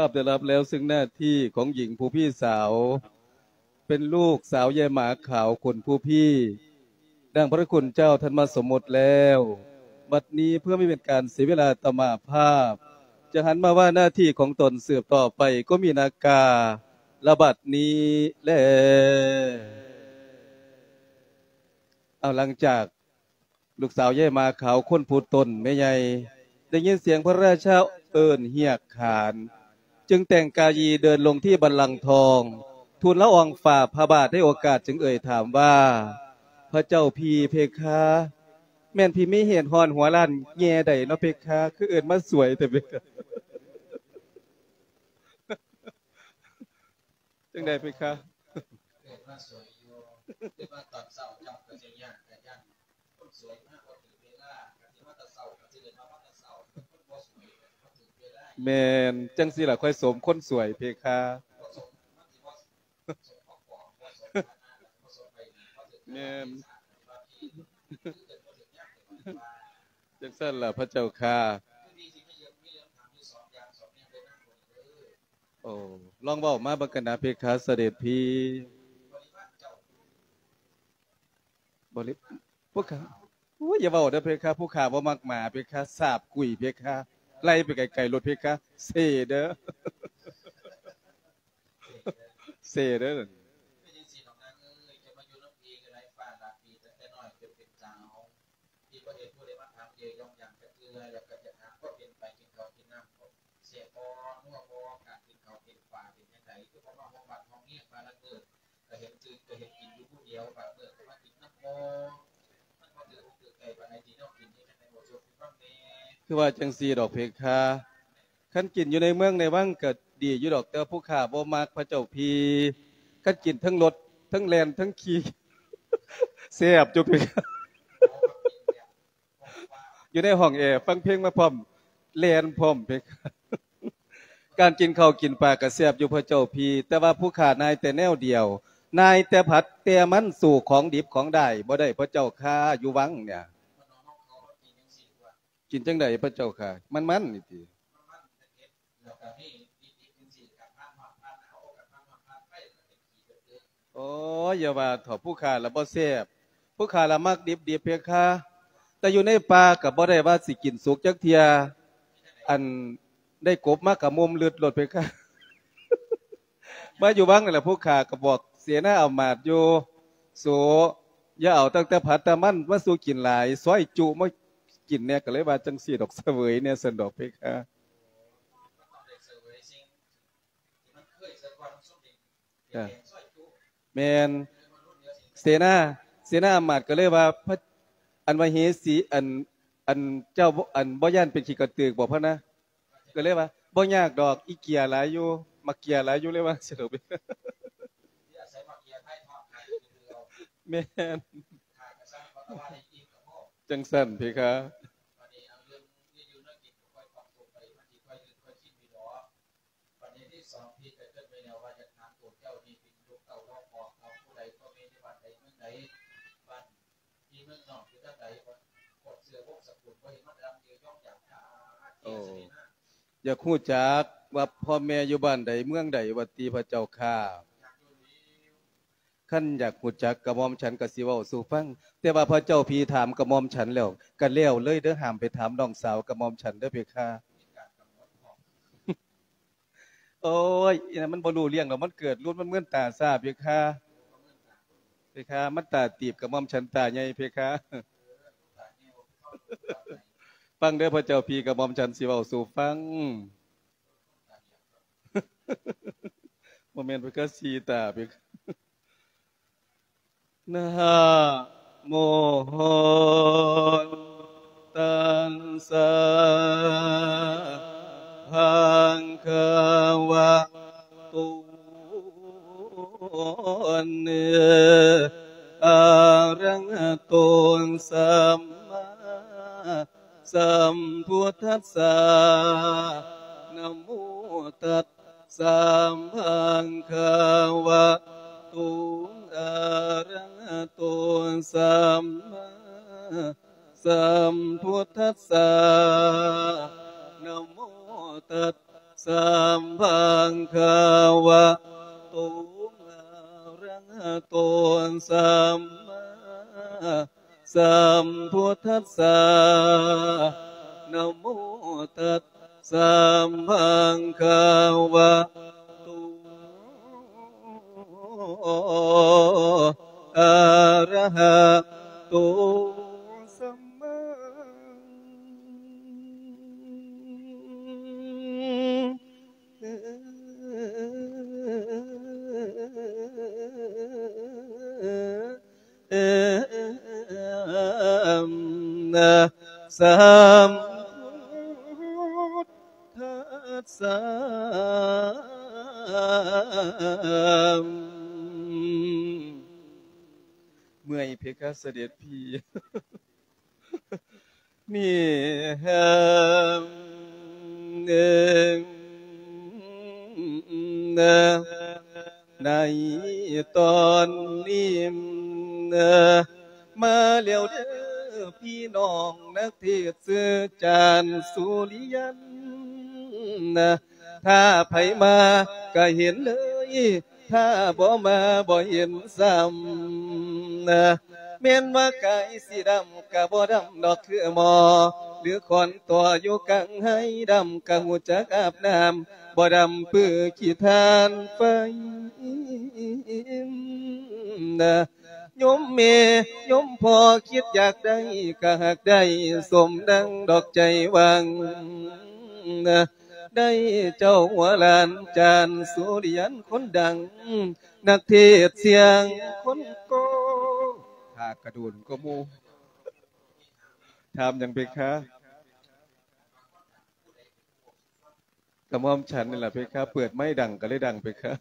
ภาพได้รับแล้วซึ่งหน้าที่ของหญิงผู้พี่สาว เป็นลูกสาวแย่หมาขาวคนผู้พี่ดังพระคุณเจ้าท่านมาสมมติแล้ว บัดนี้เพื่อไม่เป็นการเสียเวลาตมาภาพ จะหันมาว่าหน้าที่ของตนสืบต่อไปก็มีนาการะบัดนี้แลเอาหลังจากลูกสาวแย่มาขาวคนพูดตนไม่ใหญ่ได้ยินเสียงพระราชาเอิญเฮียกขาน จึงแต่งกายีเดินลงที่บัลลังก์ทอง ทูลละอองฝ่าพระบาทได้โอกาสจึงเอ่ยถามว่า พระเจ้าพีเพคะ แม่นพี่ไม่เห็นหอนหัวล้านแง่ใดเนาะเพคะ คือเอิญมาสวยแต่เพคะจังใดเพคะเกิดมาสวยอยู่เกิดมาตอนเศร้าเจ้าก็จะยาก แมนจังสิล่ะค่อยสมคนสวยเพคะแมนจังสั้นล่ะพระเจ้าค่ะโอ้ลองบอกมาบังกนาเพคะเสด็จพี่บริพวกข้าโอย่าบอกนะเพคะผู้ข่าว่ามักหมาเพคะสาบกุยเพคะ ไล่ไปไกลๆรถเพคะเซเด้อเซเด้อไม่ใช่สิน้องนางเอ้ยจะมาอยู่น้ำพีก็ได้ฟ้าลาปีตั้งแต่น้อยจนเป็นสาวที่บ่เห็นผู้ใดมาถามเยยย่อ คือว่าจังซีดอกเพคาขั้นกินอยู่ในเมืองในว่างเกิดดีอยู่ดอกเต่ผู้ข่าบ่มากพระเจ้าพีขั้นกินทั้งรถทั้งแลนทั้งขี่เสียบจุบเพคาอยู่ในห้องแอร์ฟังเพลงมาพอมแลนพอมเพคาการกินข้าวกินปลากระเสียบอยู่พระเจ้าพีแต่ว่าผู้ข่านายแต่แนวเดียวนายแต่ผัดแต่มันสู่ของดิบของได้บ่ได้พระเจ้าข่าอยู่วังเนี่ย มันน้องเขากินยังสิว่า กินจังไดพระเจ้าค่ะ มันมันนี่ติมันมันเป็นเห็ดแล้วก็มีดิบๆจังสิกับผ้าหมาผ้าหนาวกับผ้าหมาผ้าไฟแล้วเป็นขี้เดือดโอ้อย่าว่าถอผู้ขาละบ่แซ่บผู้ขาละมักดิบดิบเพียค่ะแต่อยู่ในป่าก็บ่ได้ว่าสิกินสุกจักเทีย อันได้กบมากับมุมเลือดหลดเพียค่ะมาอยู่วังนั่นแหละผู้ขาก็บอกเสียหน้าเอามาดอยู่โสอย่าเอาตั้งแต่ผัดแต่มันมาสู่กินหลายซอยจุมา กินเนี่ยก็เลยว่าจังสีดอกเสวยเนี่ยสนดอกเพคะมันต้องได้เสวยสิ่งที่มันเซอยจุแมนเลยมาเดียวสิเสนาเสนาอามาดก็เลยว่าพระอันวาเฮสีอันอันเจ้าอันบ่ย่านเป็นขี้กระตือกบอกพระนะก็เลยว่าบ่ยากดอกอีเกียหลายอยู่มาเกียหลายอยู่เลยว่าสิดอกเพคะที่อาศัยมาเกียร์ไทยทอดไข่คือเราแมน จังสั่นเพคะวันนี้เอาเรื่องที่อยู่นักกินก็ค่อยปรับตัวไปมันที่ค่อยยืนค่อยชินมีดอกวันนี้ที่สองพี่จะเกิดไปแล้วว่าจะถามตัวเจ้านี่เป็นลูกเต่าลอกออกเอาผู้ใดก็มีในบ้านใดเมืองใดบ้านที่เมืองนอกคือท่านใดกดเสื้อพวกสกุลก็เห็นมันดำเยอะย่องอย่างขาเทียสนิทนะอยากฮู้จักว่าพ่อแม่อยู่บ้านใดเมืองใดวัดตีพระเจ้าข้าอยากอยู่นี้ ขั้นอยากหูจักกระมอมฉันกะสิเว้าสู่ฟัง แต่ว่าพระเจ้าพีถามกระมอมฉันแล้วก็แล้วเลยเด้อห้ามไปถามน้องสาวกระมอมฉันเด้อเพคะมีกาโอ้ยมันบ่รู้เรื่องหรอมันเกิดรุ่นมันเมื่อนตาซาเพคะเพคะมันตาตีบกระมอมฉันตาใหญ่เพคะฟังเด้อพระเจ้าพีกระมอมฉันสิเว้าสู่ฟังบ่แม่นเพคะสีตาเพคะ นะโมหตัสสะภะคะวะโตเนอะระหะโตสัมมาสัมพุทธัสสะนะโมตัสสะภะคะวะโต อระหะโตสัมมาสัมพุทธัสสะนโมตัสสัมพังคาวะโตอะระหะโตสัมมาสัมพุทธัสสะนโมตัสสัมพังคาวะ อะระหะโตสัมมาสัมพุทธัสสะ เพคะเสด็จพี่ นี่ฮมหนึ่งนะในตอนนี้มาเลี้ยวเด้อพี่น้องนักเทศจานสุริยันนะถ้าไผมาก็เห็นเลย ถ้าบ่มาบ่เห็นซ้ำนะ เม่นว่าไก่สีดำกะบ่ดำดอกคือหมอ หรือคนตัวอยู่กังให้ดำกะหูจักอาบน้ำบ่ดำปื้อขี้ทานไฟนะยมเมยมพอคิดอยากได้ก็หักได้สมดังดอกใจวังนะได้เจ้าหัวลานจานสุริยันคนดัง นักเทศเสียงคนโก หากกระดูนก็มูทำอยังเพคะกระหม่อมฉันนี่แหละเพคะเปิดไม่ดังก็เลยดังเพคะ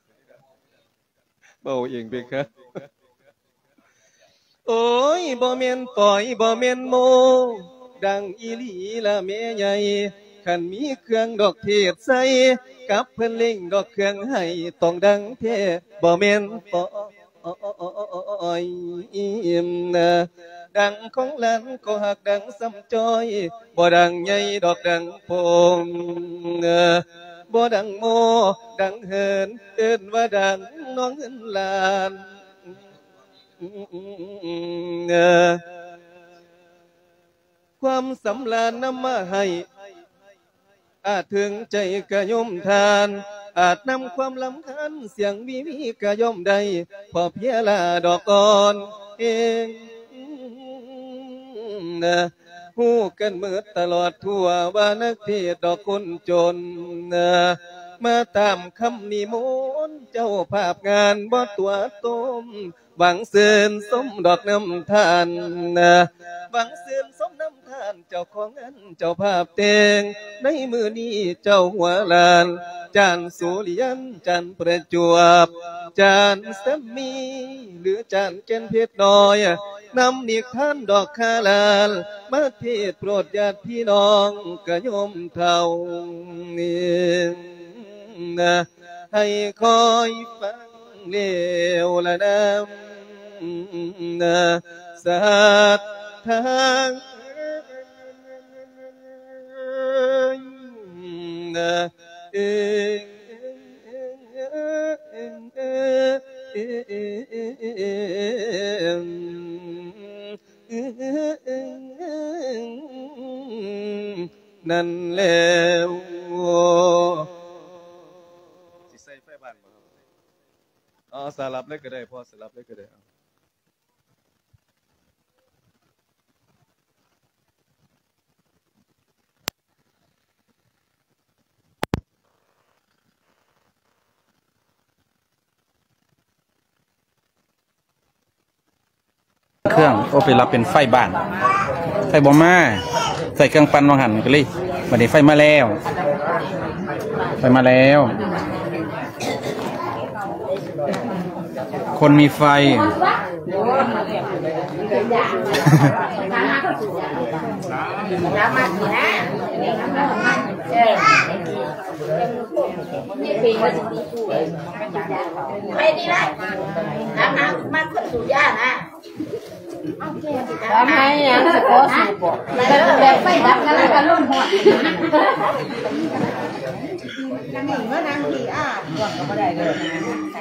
เบาเองเพคะโอ้ยบ่เมนต่อยบ่เมนโม ดังอีหลีละแม่ใหญ่ขันมีเครื่องดอกเทศใส่กับเพิ่นล่งดอกเครื่องให้ต้องดังเทบ่เมนปอยนะดังของหลานก็หักดังซ้ำจอย บ่ดังใหญ่ดอกดังโพงนะบ่ดังโมดังเหินเอิ้นว่าดังน้องเงินลานความสำลานนำมาให้อาถึงใจกะยมทาน อาจนำความลำคันเสียงวิวีกระย่มใดพอเพียลาดอกก่อนเองนะหูกันเมื่อตลอดทั่วว่านักเทศดอกคนจนนะ มาตามคำนิมนต์เจ้าภาพงานบ่ตัวต้มหวังเสื่นสมดอกน้ำทานนะหวังเสื่นสมน้ำทาน เจ้าของอันเจ้าภาพเตงในมือนี้เจ้าหัวลาน จานสุริยันจันประจวบ จานสามี หรือจานเกนเพชรน้อยนำนิท่านดอกคาลาลมาเทศโปรดญาติพี่น้องกระยมเท่านี้ นะให้คอยฟั ลับเลยก็ได้พ่อสลับเลยก็ได้เครื่องโอไปรับเป็นไฟบ้าน ไฟบอมาใส่เครื่องปั่นวางหันก็เลยวันนี้ไฟมาแล้ว ไฟมาแล้ว คนมีไฟ ไม่ดีละน้ำน้ำมันคนสูบยานะทำให้ยังสะโพกสูบบอกแบบไฟดับนั่นแหละก็รุ่นหอด นั่อนางบ่ได้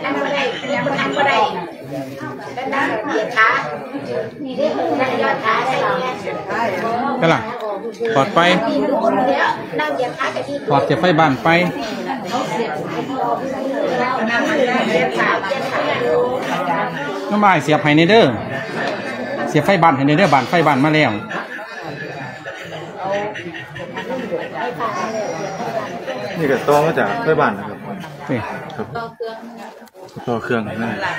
นั่งบ่ได้นั่งบ่ได้แล้วนั่งเหยียดขานี่ได้นั่งยอดขาได้ไงก็ล่ะถอดไปทุกคนเดียวนั่งเหยียดขาจะดีถอดเสียบไฟบ้านไปนั่งเหยียดขาเหยียดขาน้ำบายเสียบให้ในเด้อเสียบไฟบ้านให้ในเด้อบ้านไฟบ้านมาแล้ว นี่ก็ต่อมาจากไฟบ้านนะครับนี่ครับต่อเครื่องนั่นแหละ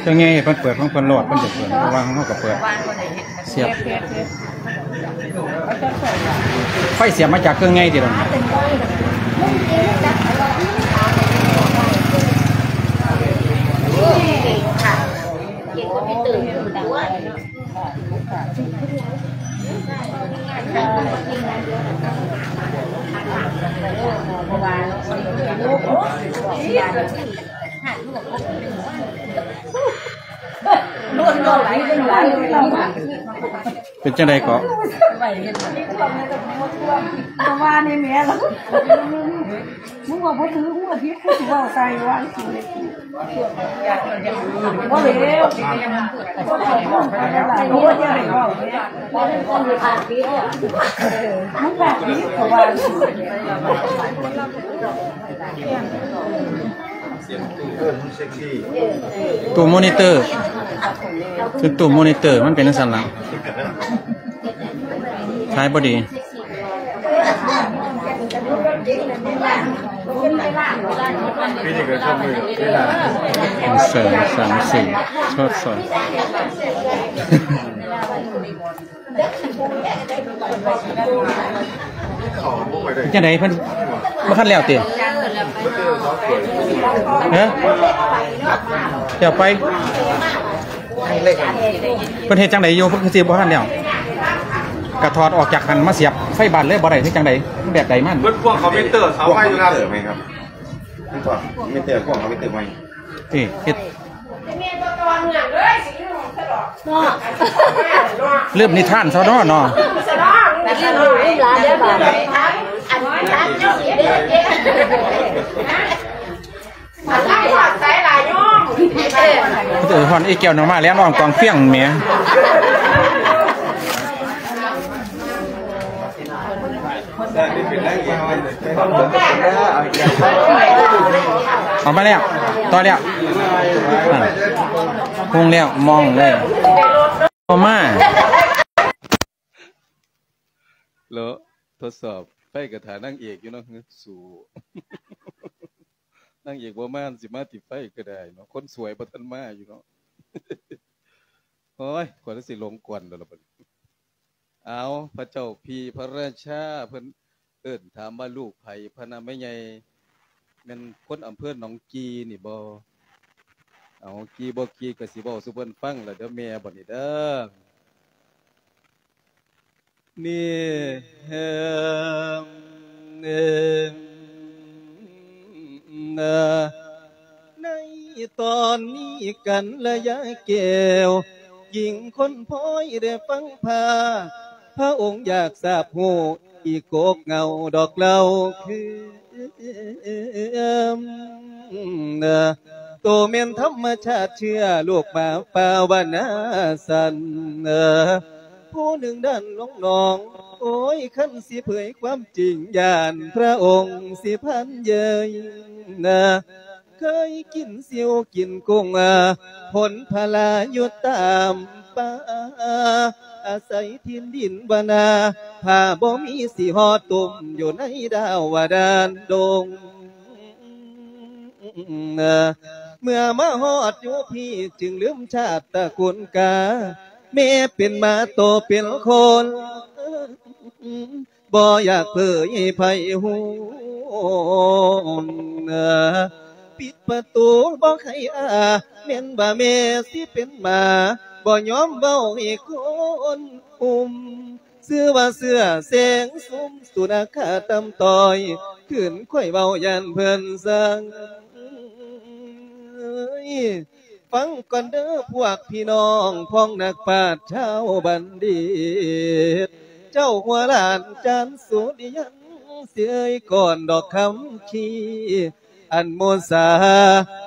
เครื่องไงเพิ่นเปิดของเพิ่นโหลดเพิ่นจะเปิดเพราะว่าของเขาก็เปิด เสียบไฟเสียบมาจากเครื่องไงทีเดียวเก่งค่ะเก่งก็ไม่ตื่นตื่นตัว เป็น จังไดก็ตัวว่าในแม่เรามึงบอกว่าถือหัวพิษกูถือว่าใส่ว่าสิว่าเร็วอะไรหัวจะให้ว่าเนี่ยมึงแบบนี้ตัวว่า เออมันเซ็กซี่ตู้มอนิเตอร์ คือตู้มอนิเตอร์มันเป็นจังซั่นล่ะใช้บ่ดีพี่นี่ก็ชอบมือเวลาเสริมสามสี่ชดสอง จังไดเพิ่นบ่ทันแล้วติก็เจอสองคนเฮ้เดี๋ยวไปเพิ่นเฮ็ดจังไดอยู่เพิ่นคือสิบ่ทันแล้วกระถอดออกจากหันมาเสียบไฟบานเลยบ่ได้คือจังไดแบบใดมันเบิ้ลพวกเขาไม่เตอร์เสาไฟอยู่ครับเตอร์ไหมครับไม่ก่อนไม่เตอร์พวกเขาไม่เตอร์ไหมนี่เฮ็ดเริ่มนิทานซะเนาะเนาะแต่ที่รู้ร้านเดียวกันอันร้านเจ้าสีเด็ดเด็ดอะไรหอดใส่หลายย่อมเออเออฮอนอีแก้วน้องมาแล้วน้องกองเฟี้ยงแหมได้เป็นได้ยังไงเอา มาแล้วต่อแล้วนั่นคงแล้วมองเลยพอมาแล้วทดสอบไฟกระถานั่งเอกอยู่เนาะสู่นั่งเอกบ่มาสิมาติดไฟก็ได้เนาะคนสวยบ่ทันมาอยู่เนาะโอ้ยขวัญสิหลงกวนแล้วล่ะบัดนี้เอาพระเจ้าพี่พระราชาเพิ่นเอิ้นถามว่าลูกไผพระนามแม่ใหญ่ แม่นคนอำเภอหนองกีนี่บ่เอากีบ่กีก็สิเว้าสู่เพิ่นฟังแล้วเด้อแม่บัดนี้เด้อนี่เฮมเนมนะในตอนนี้กันระยะแก้วหญิงคนพ้อยได้ฟังพาพระองค์อยากทราบหูอีกโกกเงาดอกเหล่าคือ นะโตเมียนธรรมชาติเชื่อลูกมาป่าวนาสันผู้หนึ่งดันลงนอง โอ้ยขันสิเผยความจริงยานพระองค์สิพันเยยนะเคยกินเสียวกินกุ้งผลพลายุตตาม ป่าอาศัยทินดินบานาผ้าบ่มีสีหอตุ่มอยู่ในดาววดานดง เมื่อมาฮอดอยู่พี่จึงลืมชาติตะกุลกาแม่เป็นมาโตเป็นคนบ่อยากเผยไผหู ปิดประตูบ่ใครอาแม่นบ่แม่สิเป็นหมาบ่ยอมเบ้าให้คนอุ้มเสื้อว่าเสื้อแสงสุมสุนาคาตำต่อยขึ้นค่อยเบายันเพิ่นสังฟังก่อนเด้อพวกพี่น้องพ้องนักปราชญ์ชาวบัณฑิต เจ้าหัวลานจานสุดิยันเสียยก่อนดอกคำชี อันโมสา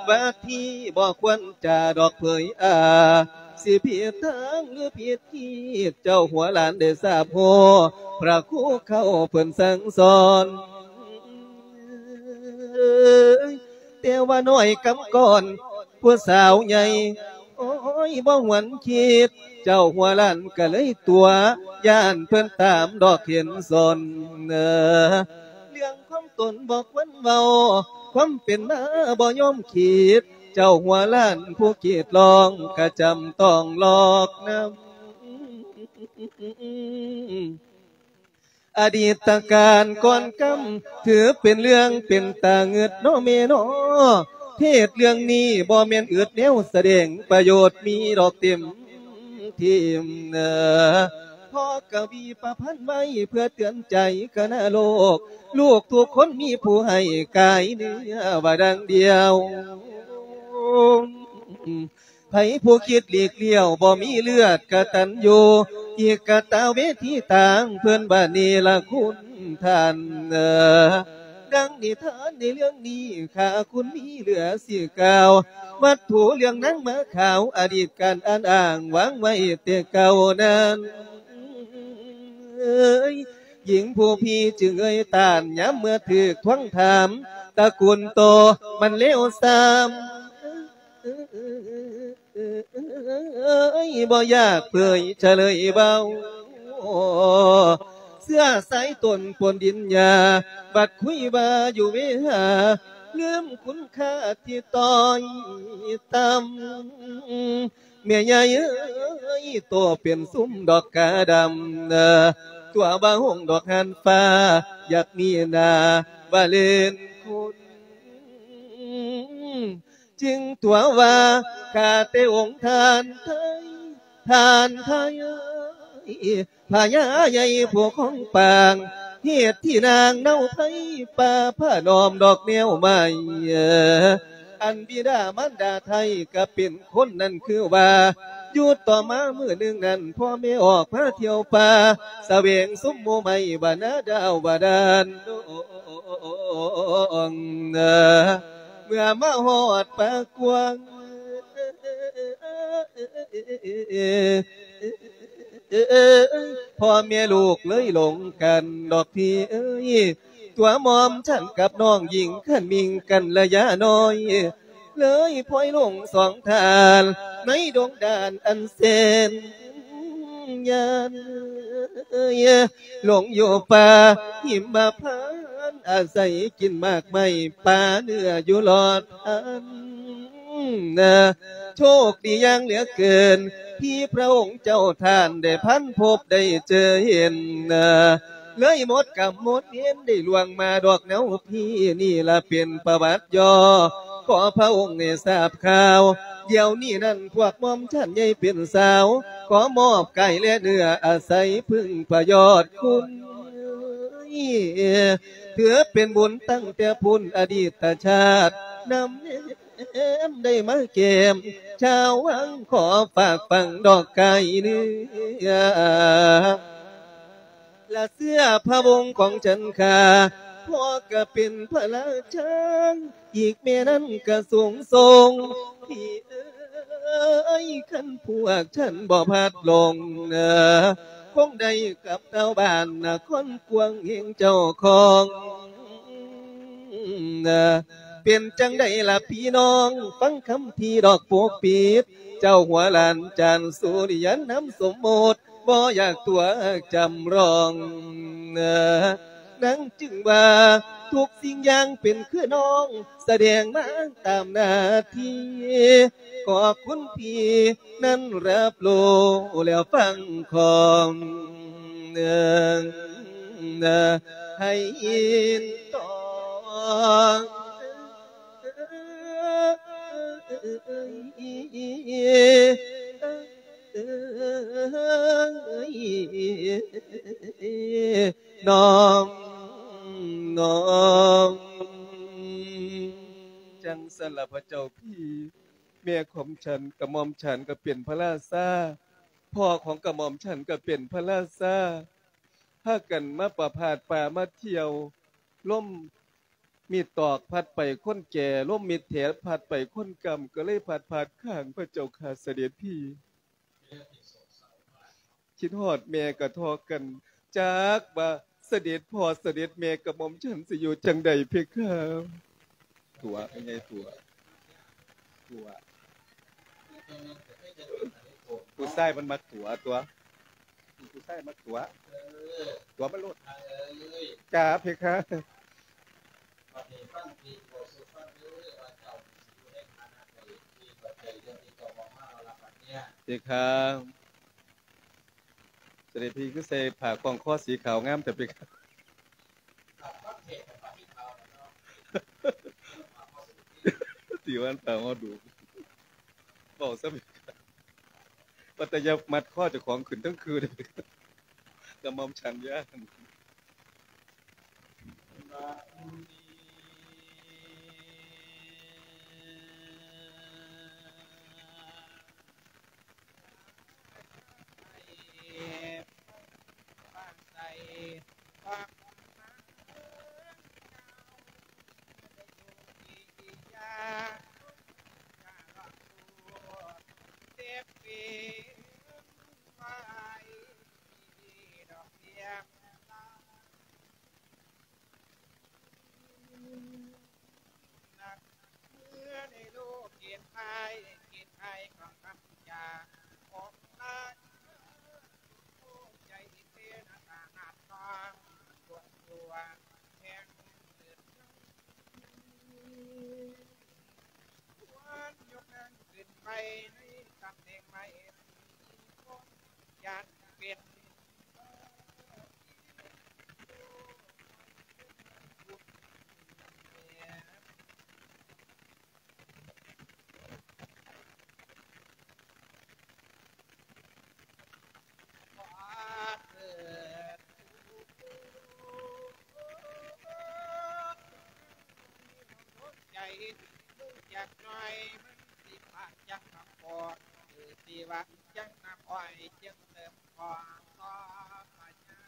วาที่บอกควรจะดอกเผยอาสิผิดทางหรือผิดที่เจ้าหัวหลานได้ทราบโหพระครูเข้าเพิ่นสั่งสอนแต่ว่าน้อยกำก่อนผู้สาวใหญ่โอ้ยบ่หวนคิด เจ้าหัวหลานก็เลยตัวย่านเพิ่นตามดอกเห็นสนเออเรื่องความตนบอกวันเบา ความเป็นมาบ่ยอมคิดเจ้าหัวหลานผู้กีดลองก็จำต้องหลอกนำอดีตการก่อนกำถือเป็นเรื่องเป็นตาเงืดเนาะเมเนาะเทศเรื่องนี้บ่แม่นอืดแนวแสดงประโยชน์มีดอกเต็มทีมเนอ พ่อกวีประพันธ์ไว้เพื่อเตือนใจคณะโลก ลูกทุกคนมีผู้ให้กายเนื้อว่าดังเดียวไผผู้คิดหลีกเลี่ยวบ่มีเลือดกะตันอยู่อีกกะตาเวทีต่างเพื่อนบ้านนีละคุณท่านเออดังนิทานในเรื่องนี้ข้าคุณมีเหลือเสียกาว วัตถุเรื่องนั้นมาข่าวอดีตการอ่านอ่างวังไว้แต่เก่านั้น ยหญิงผู้พี่จึงเอ่ยตานย้ำเมื่อถือทวงถามตะกูลโตมันเลวสามเอ้ยบ่อยากเผยเฉลยเบาเสื้อสายตนปนดินยา บัดคุยบาอยู่เวหาลืมคุณค่าที่ต่อยตำ เมียใหญ่ยตัวเป็นซุ้มดอกกาดำตัวบางหงดอกหันฟ้า อยากมีนาบาเลนคุณจึงตัวว่าข้าแต่องทานไทยทานไทยพญาใหญ่พวกของปางเหตุที่นางเน่าไทยป่าผ้านอมดอกแนวใหม่ อันบิดามารดาไทยก็เป็นคนนั้นคือว่าอยู่ต่อมาเมื่อหนึ่งนั้นพ่อแม่ออกพาเที่ยวป่าสเวงสุมโมไม่บานาดาวบาดานองเมื่อมาหอดปากกวางพ่อเมียลูกเลยหลงกันดอกพี่เอ้ย ตัวมอมฉันกับน้องหญิงขันมิงกันระยะน้อย เลยพลอยลงสองทานในดงดานอันเซนยันหลงอยู่ป่าหิมมาพานอาศัยกินมากไม่ป่าเนื้ออยู่หลอดอันนะโชคดีอย่างเหลือเกิน ที่พระองค์เจ้าท่านได้พันพบได้เจอเห็นนะ เลยหมดกับหมดเย็นได้ลวงมาดอกแนวพี่นี่ละเป็นประวัติย่อขอพระองค์ได้ทราบข่าว เดี๋ยวนี้นั่นพวกมอมฉันใหญ่เป็นสาว ขอมอบไก่และเนื้ออาศัยพึ่งประยชน์คุณถือเป็นบุญตั้งแต่พุนอดีตชาตินำเอ็มได้มาเก็บชาววังขอฝากฟังดอกไก่เนื้อ และเสื้อพระวงของฉันค่ะพ่อก็เป็นพระราชาอีกเมียนั้นก็สูงทรงพี่เอ้ยขันพวกฉันบ่พัดลงเนอคงได้กับเต้าบ้านนะคนกวางเฮงเจ้าของเนอเป็นจังได้ละพี่น้อง ฟังคำที่ดอกโปกปีดเจ้าหัวหลานจันสุริยันน้ำสมโมด บ่อยากตัวจำรองนังจึงว่าทุกสิ่งอย่างเป็นคือน้อง แสดงมาตามหน้าที่ขอคุณพี่นั้นรับโลแล้วฟังของเนืองนอให้ยินต่อ น้องน้องจังสลับพระเจ้าพี่แม่ของฉันกระหม่อมฉันก็เป็นพระราชาพ่อของกระหม่อมฉันก็เป็นพระราชาพากันมาประพาสป่ามาเที่ยวล่มมีดตอกพัดไปค้นแก่ล่มมีดแถพัดไปค้นกำก็เลยพัดพัดข้างพระเจ้าค่ะเสด็จพี่ คิดฮอดแม่กะทอกัน จากว่าเสด็จพ่อเสด็จแม่กับหม่อมฉันสิอยู่จังใดเพคะตัวเป็นไงตัวตัวผู้ชายมันมักตัวตัวผู้ชายมักตัวตัวมันลดจ้าเพคะวันนี้ฟั เสด็จพี่ก็ใส่ผ่ากองข้อสีขาวงามแต่ไปครับตีวันแป่าดูบอกซะไปัตตยามัดข้อจากของขืนทั้งคืนกระมอมชันย่านาะตีวันเปล่าเอาดูบอกซะเพคะปัตตยามัดข้อเจ้า ของขึ้นทั้งคืนเลยกระหม่อมฉันย่านใจจากหน่อยมันสิผ่านจั งน้ำพอคือสิวจังนำอ้อยจึงเติมพอต่อปัญญา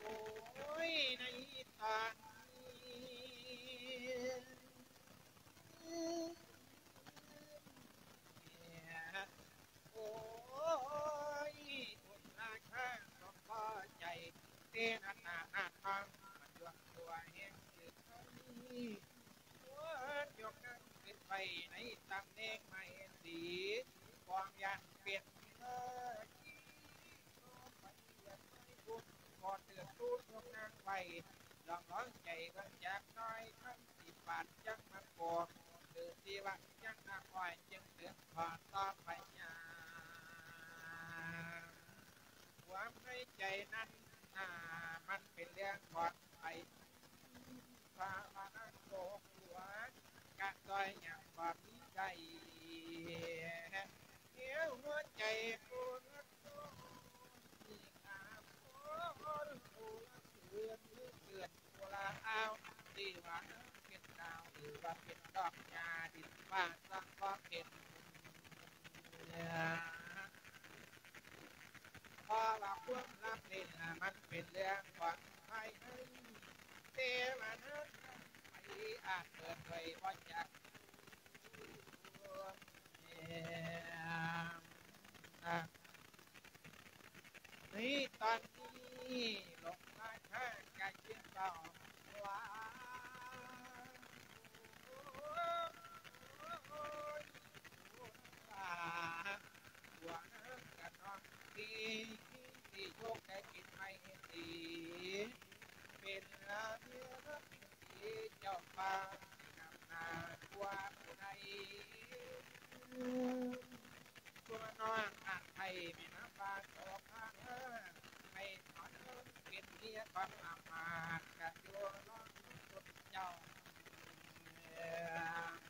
โอ้ยในตอนโอ้ยบุญราชาต้องพอใจเต้นหน้าหน้าทางมันยวงตัวเองคือเขานี้โอ้ยยกนั้นขึ้นไป ในตำแหน่งไม่ดีความยัน เปลี่ยนเรียนไม่อนเดือดตู้ยกนาไปลองร้องใจกันจากน้อยทั้งสิบบาทจังมันโกหรือสิว่าจังนางอ้อยจึงเดือดพอต่อไปยาความในใจนั้นอ่ามันเดภัยพามานั่งโกหักะต้อยอย่างบ่มีใจเดี๋ยวหัวใจปวดตัวเดือนเดือนโบราณเอาดีว่าเป็นดาวหรือว่าเป็นดอกยาดินว่าสังก็เป็น พอว่าควบรับนี่มันเป็นเรื่องของใครเทวานั้นไปอาจเกิดเผยว่าจากนี่ตอนนี้ลงมาข้างกายเชื่อเบา โชคได้กินไม่ดีเป็นอาเมียรักที่เจ้าป่านำนาตัวผู้ใดตัวน้องอ่านไทยมีน้ำปลาโตข้างเออให้ถอนเงินเป็นเมียก่อนอามาตย์กับโยน้องสุดเจ้าเอ่อคุณเจ้าหลายจะมาว่า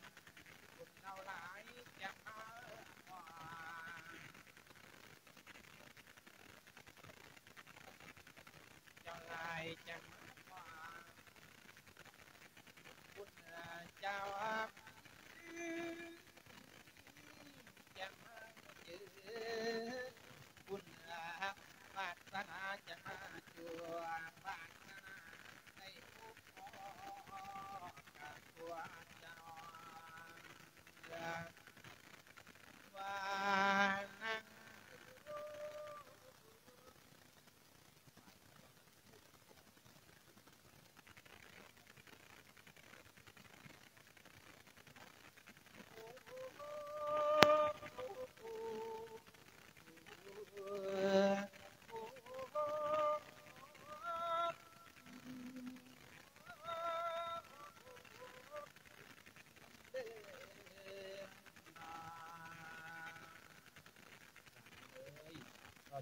này chẳng quân à, chào chẳng chữ. Quân à, bạc ta na chẳng chùa bạc ta na đây có cả chùa chào. Dạ. ก็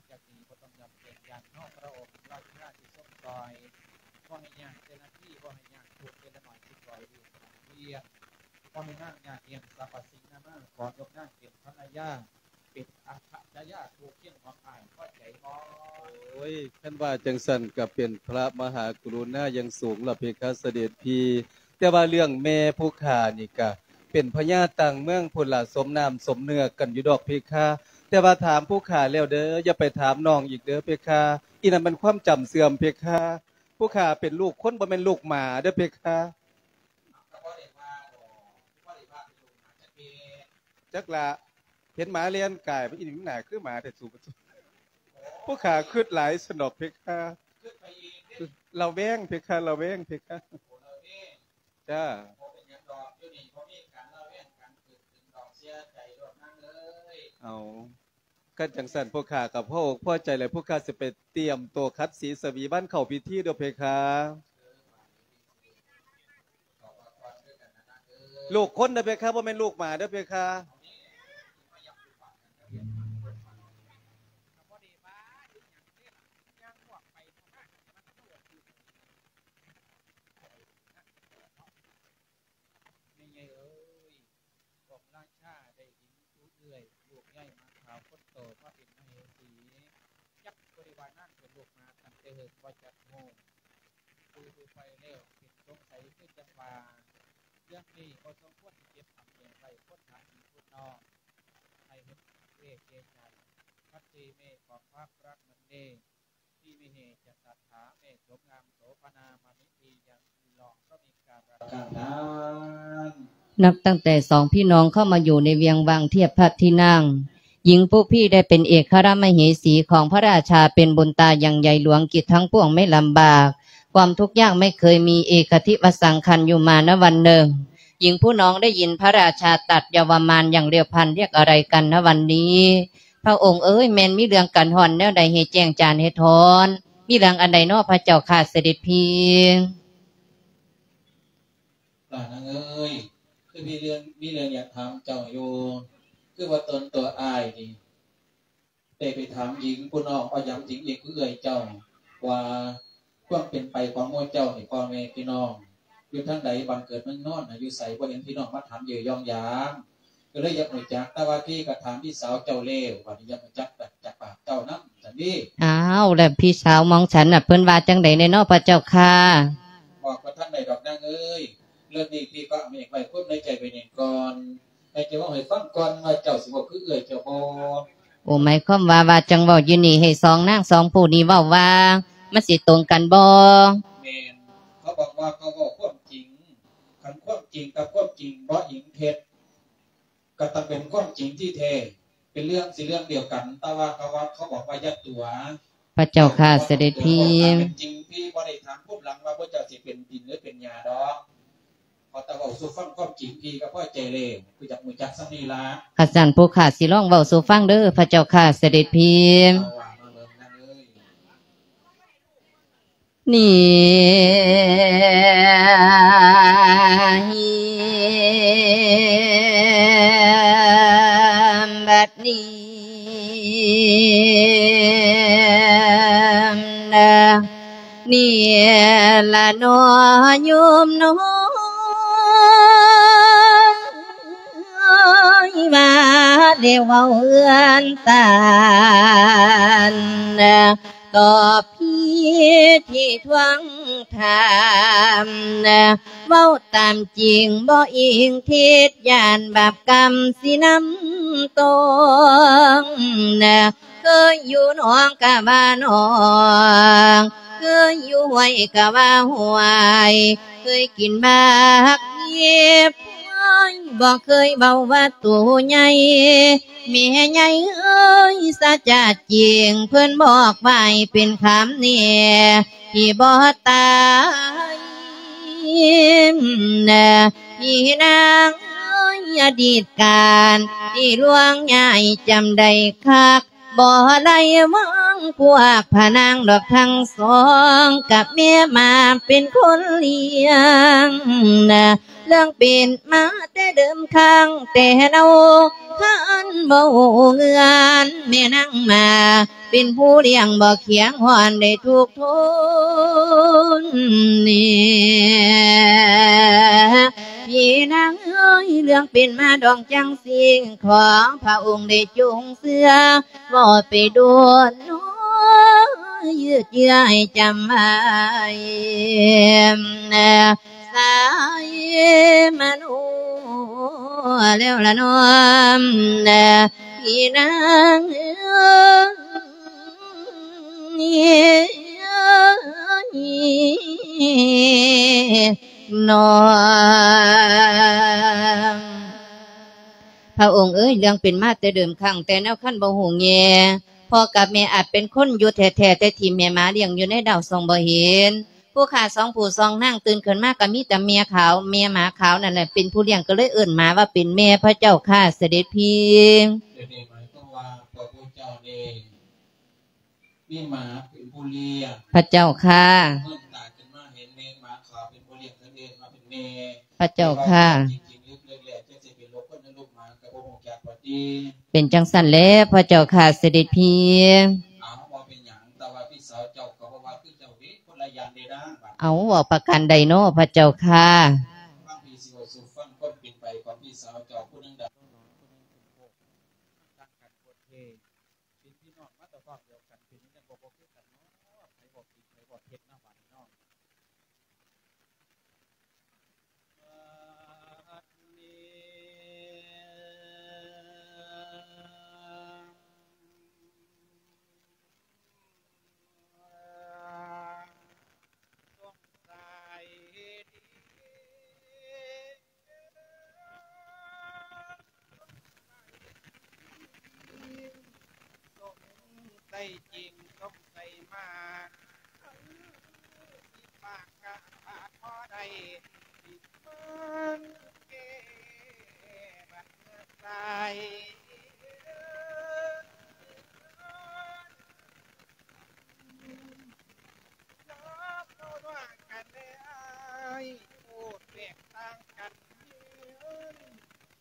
จะมีพระต้องยำเป็นยันนอกพระองค์ราชราชที่ทรงซอยว่าให้ยากเจ้าหน้าที่ว่าให้ยากถูกเป็นละหน่อยที่ปล่อยอยู่เรียกว่าให้นั่งยากเอียงสัพสิงนามาขอยกนั่งเป็นพระนายาป็นอัคร ยาถูกเที่ยงของอ่ายก็ใจมอโอ้ยท่านว่าจังสันกับเป็นพระมหากรุณายังสูงละเพคะเสด็จพีแต่ว่าเรื่องแม่ผู้ขานี่ก็เป็นพญาต่างเมืองพลละสมน้ำสมเนื้อกันอยู่ดอกเพคะแต่ว่าถามผู้ขาแล้วเด้ออย่าไปถามน้องอีกเด้อเพคะอีนั่นมันความจำเสื่อมเพคะผู้ขาเป็นลูกคนบ่แม่นลูกหมาเด้อเพคะก็บ่ได้ว่าจักละ เห็นหมาเลี้ยนกายไปอีนี่หน้าคือหมาแต่สูบผู้ขาคืดหลายสนอกเพคะขึ้นไปอีกเราแว้งเพคะเราแว้งเพค้าจ้าพอเป็นหยังดอากันจังสันพวกขากับพ่ออกพ่อใจเลยพวกขาจะไปเตรียมตัวคัดสีสวีบ้านเข้าพิธีเด้อเพคะขอพรด้วยกันนะนะเออลูกคนเด้อเพคะบ่แม่นลูกหมาเด้อเพคะ พอดีบ้าอยู่อย่างนี้ล่ะย่างพวกไปพวกมามันก็เกิดอยู่นี่ไงเอ้ยบอกราชาได้หญิงผู้เอื่อยลูกใหญ่มาขาวคนโตมาเป็นมเหสียักษ์บริวารนั่นเป็นลูกมาตั้งแต่ เหินว่าจัดโง่คุยคุยไปเร็วเป็นสงสัยคือจังหวาเรื่องนี้ก็ต้องควรที่เก็บทำเองไปคนทางอีกคนนอกให้เห็นเวกเกใจพัตติเมฆของภาครักมันเดที่มีเหตุจะตัดถาเมฆสมงามโสพนามามิทียังลอกก็มีการการนั้นนับตั้งแต่สองพี่น้องเข้ามาอยู่ในเวียงวังเทียบพระที่นั่ง หญิงผู้พี่ได้เป็นเอกครมเหสีของพระราชาเป็นบุญตาอย่างใหญ่หลวงกิจทั้งปวงไม่ลำบาก ความทุกข์ยากไม่เคยมีเอกทิวสังคันอยู่มาณวันหนึ่ง หญิงผู้น้องได้ยินพระราชาตัดยาวมานอย่างเรียวพันเรียกอะไรกันณวันนี้ พระองค์เอ้ยแมนมีเรื่องกันหอนแนวใดเหตุแจ้งจานเหตุทอนมีเรื่องอันใดนอพระเจ้าขาดเสด็จพีหลานางเอ้ยคือมีเรื่องมีเรื่องอยากถามเจ้าอยู่ คือว่าตนตัวอายนี่ได้ไปถามหญิงผู้น้องเอาย้ำหญิงอีกคือเอ่ยเจ้า ว่าความเป็นไปของหมู่เจ้านี่พ่อแม่พี่น้องอยู่ทางใดบังเกิดเมืองนอนน่ะอยู่ใส่บ่เห็นพี่น้องมาถามเยอะย่องยามก็เลยอยากรู้จักแต่ว่าพี่ก็ถามพี่สาวเจ้าเลวว่านี่อยากรู้จักแบบจากปากเจ้านำจังนี้อ้าวแล้วพี่สาวมองฉันน่ะเพิ่นว่าจังใดในนอพระเจ้าค่ะบอกว่าท่านใดดอกนางเอ้ยเรื่องนี้พี่ก็เอาเอกไว้ควบในใจไปเองก่อน ให้เจ้าว่าให้ฟังก่อนว่าเจ้าสิบ่คือเอ่ยเจ้าบ่โอ้หมายความว่าว่าจังเว้าอยู่นี่ให้สองนางสองผู้นี้เว้าว่ามันสิตรงกันบ่แม่นเขาบอกว่าเขาบอกความจริงคันความจริงกับความจริงบ่หญิงเท็จก็ต้องเป็นความจริงที่แท้เป็นเรื่องสิเรื่องเดียวกัน แต่ว่าเขาว่าเขาบอกว่ายัดตัวพระเจ้าค่ะเสด็จพี่เป็นจริงพี่บ่ได้ถามผู้หลังว่าพระเจ้าสิเป็นดินหรือเป็นยาดอกพอแต่ว่า สู่ฟังความจริงพี่ก็พ่อใจเลวคือจักมือจักสนีละข้าสันผู้ขาดสิร้องเว้าสู่ฟังเด้อพระเจ้าค่ะเสด็จพีมาเบิ่งนั่นเอ้ยนี่บัดนี้นะนี่ละนอโยมน้อ เดียวเว้าเอื้อนตานต่อพี่ที่ทวงถามเว้าตามจริงบ่อิงทิศยานบาปกรรมสิน้ำตรงเคยอยู่หนองกะบ้านหนองเคยอยู่ห้วยกะว่าห้วยเคยกินบากเย็บ ยบอกเคยเบาว่าตัวใหญ่แม่ใหญ่เอ้ยสะจัดจริงเพื่อนบอกไปเป็นคำเนี่ยที่บ่ตายนะพี่นางเอ้ยอดีตการที่หลวงใหญ่จำได้คักบ่ได้มองพวกพนางดอกทั้งสอง กับเมียมาเป็นคนเลี้ยงนะ เรื่องเป็นมาแต่เดิมข้างแต่เราขันบ่เงือนแม่นางมา เป็นผู้เลี้ยงบ่เขียงหวานได้ทุกทุนเนี่ยพี่นางเอ้ยเรื่องเป็นมาดองจังสิงของพระองค์ได้จุงเสือบ่ไปโดนน้อยยืดเยื้อให้จำไว้ สายมนุษย์แล้วละน้อมพี่นางเอ้ยนอนพระองค์เอ้ยเรื่องเป็นมาแต่เดิมครั้งแต่แนวขั้นบ่หูแง่พ่อกับแม่อาจเป็นคนอยู่แท้ๆแต่ทีแม่มาเลี้ยงอยู่ในดาวทรงบ่เห็น ผู้ขาสองผู้สองนั่งตื่นขึ้นมาก็มีแต่เมียขาวเมียหมาขาวนั่นแหละเป็นผู้เลี้ยงก็เลยเอิ่นหมาว่าเป็นแม่พระเจ้าข้าเสด็จพี่เดี๋ยวนี้หมายความว่าพระพุทธเจ้าเองมีหมาเป็นผู้เลี้ยงพระเจ้าข้าเมื่อตาขึ้นมาเห็นแมงหมาขาวเป็นผู้เลี้ยงนั่นเองมาเป็นแม่พระเจ้าข้าจริงๆลึกๆแหละจะสิเป็นโลกคนในลูกหมากับพระองค์จากพอดีเป็นจังสันแล้วพระเจ้าข้าเสด็จพี่ เอาก็บอกว่าประกันใดโนพระเจ้าค่ะ ได้จริงต้องใส่มาปากกาปาพอได้ติมันเก็บัดเมื่อใส่ยน้นว่ากันได้อายพูดแตกต่างกันยืน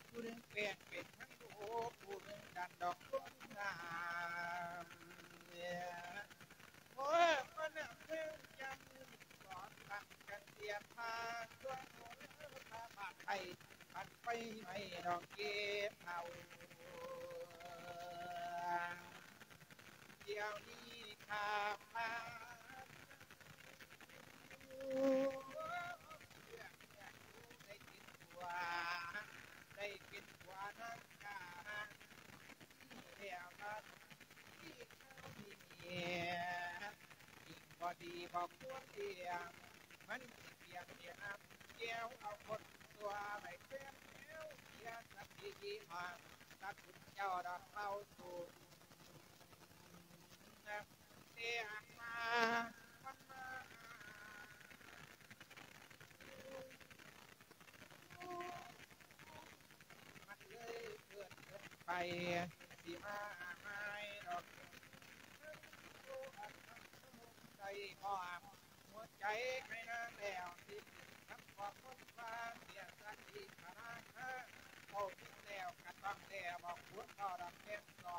ผู้หนึ่งแปลงเป็นทั้งโลกผู้หนึ่งดันดอกต้นงา มโอ้ยมันน่ะเพิ่งจำสอนตั้งกันเสียพาตัวโน้นพาบาดไปปัดไปไม่ดอกเก็บเอาเดี๋ยวนี้ข้าพาได้กินตัวได้กินตัวนักการเดี๋ยวมาที่เขาที่เมี ยอีกพอดีบอกควรเดียงมันเปียกเปียกเกี่ยวเอาคนตัวไปเปี้ยเปี้ยวเสียสักทียี่มาตักคุณเจ้าดอกเข้าสู่นะเสียมามันมามันเลยเกิดเกิดไปสิมาไม่ดอก ใจอ่อหัวใจใครน่าแล้วที่ทั้งบอกคนฟ้าเสียสักทีขนาดนั้นเอาที่แล้วกันต้องแล้วบอกคุณก็รับเต็มก่อ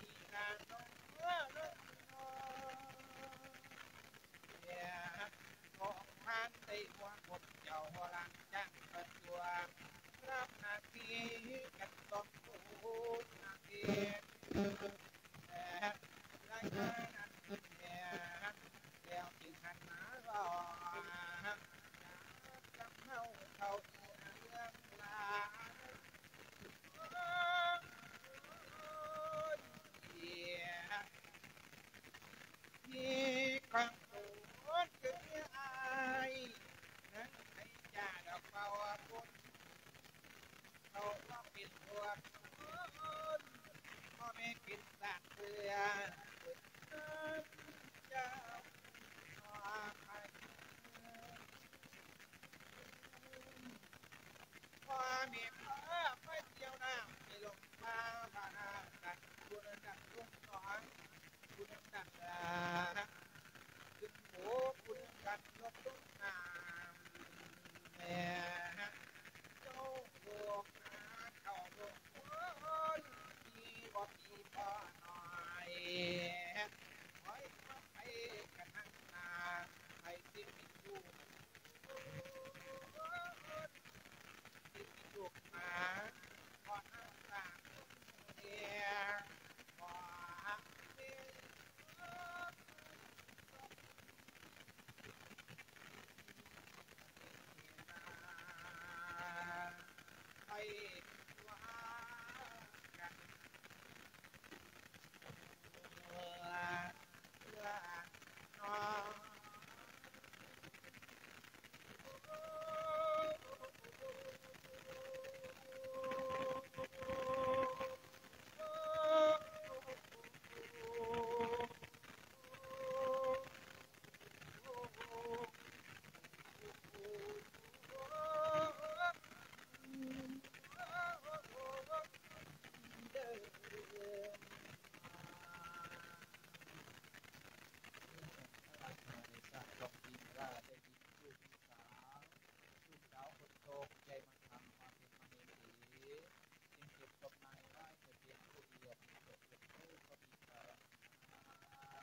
มีงางน้องเมื่อเลิกเนี่ยของทานได้หัวบทเจ้าหัวหลังจ้างเปิดตัวรับนาทีกันต้องพูดนาที่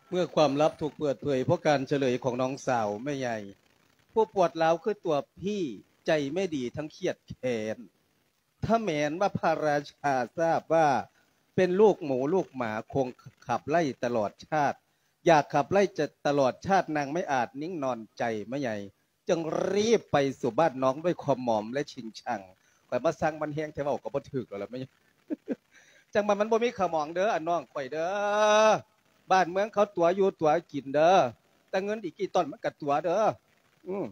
เมื่อความลับถูกเปิดเผยเพราะการเฉลยของน้องสาวแม่ใหญ่ผู้ปวดร้าวคือตัวพี่ใจไม่ดีทั้งเครียดแค้นถ้าแมนว่าพระราชาทราบว่าเป็นลูกหมูลูกหมาคงขับไล่ตลอดชาติ อยากขับไล่จะตลอดชาตินางไม่อาจนิ่งนอนใจแม่ใหญ่ จึงรีบไปสู่บ้านน้องด้วยความหมอมและชิงชังข่อยมาสั่งมันแห้งแถวาก็บ่ถึกแล้วล่ะแม่ใหญ่จังมันมันบ่มีขมองเด้ออันน้องข่อยเด้อ บ้านเมืองเขาตัวอยู่ตัวกินเด้อแต่เงินอีกกี่ต้นมันกัดตัวเด้ออืม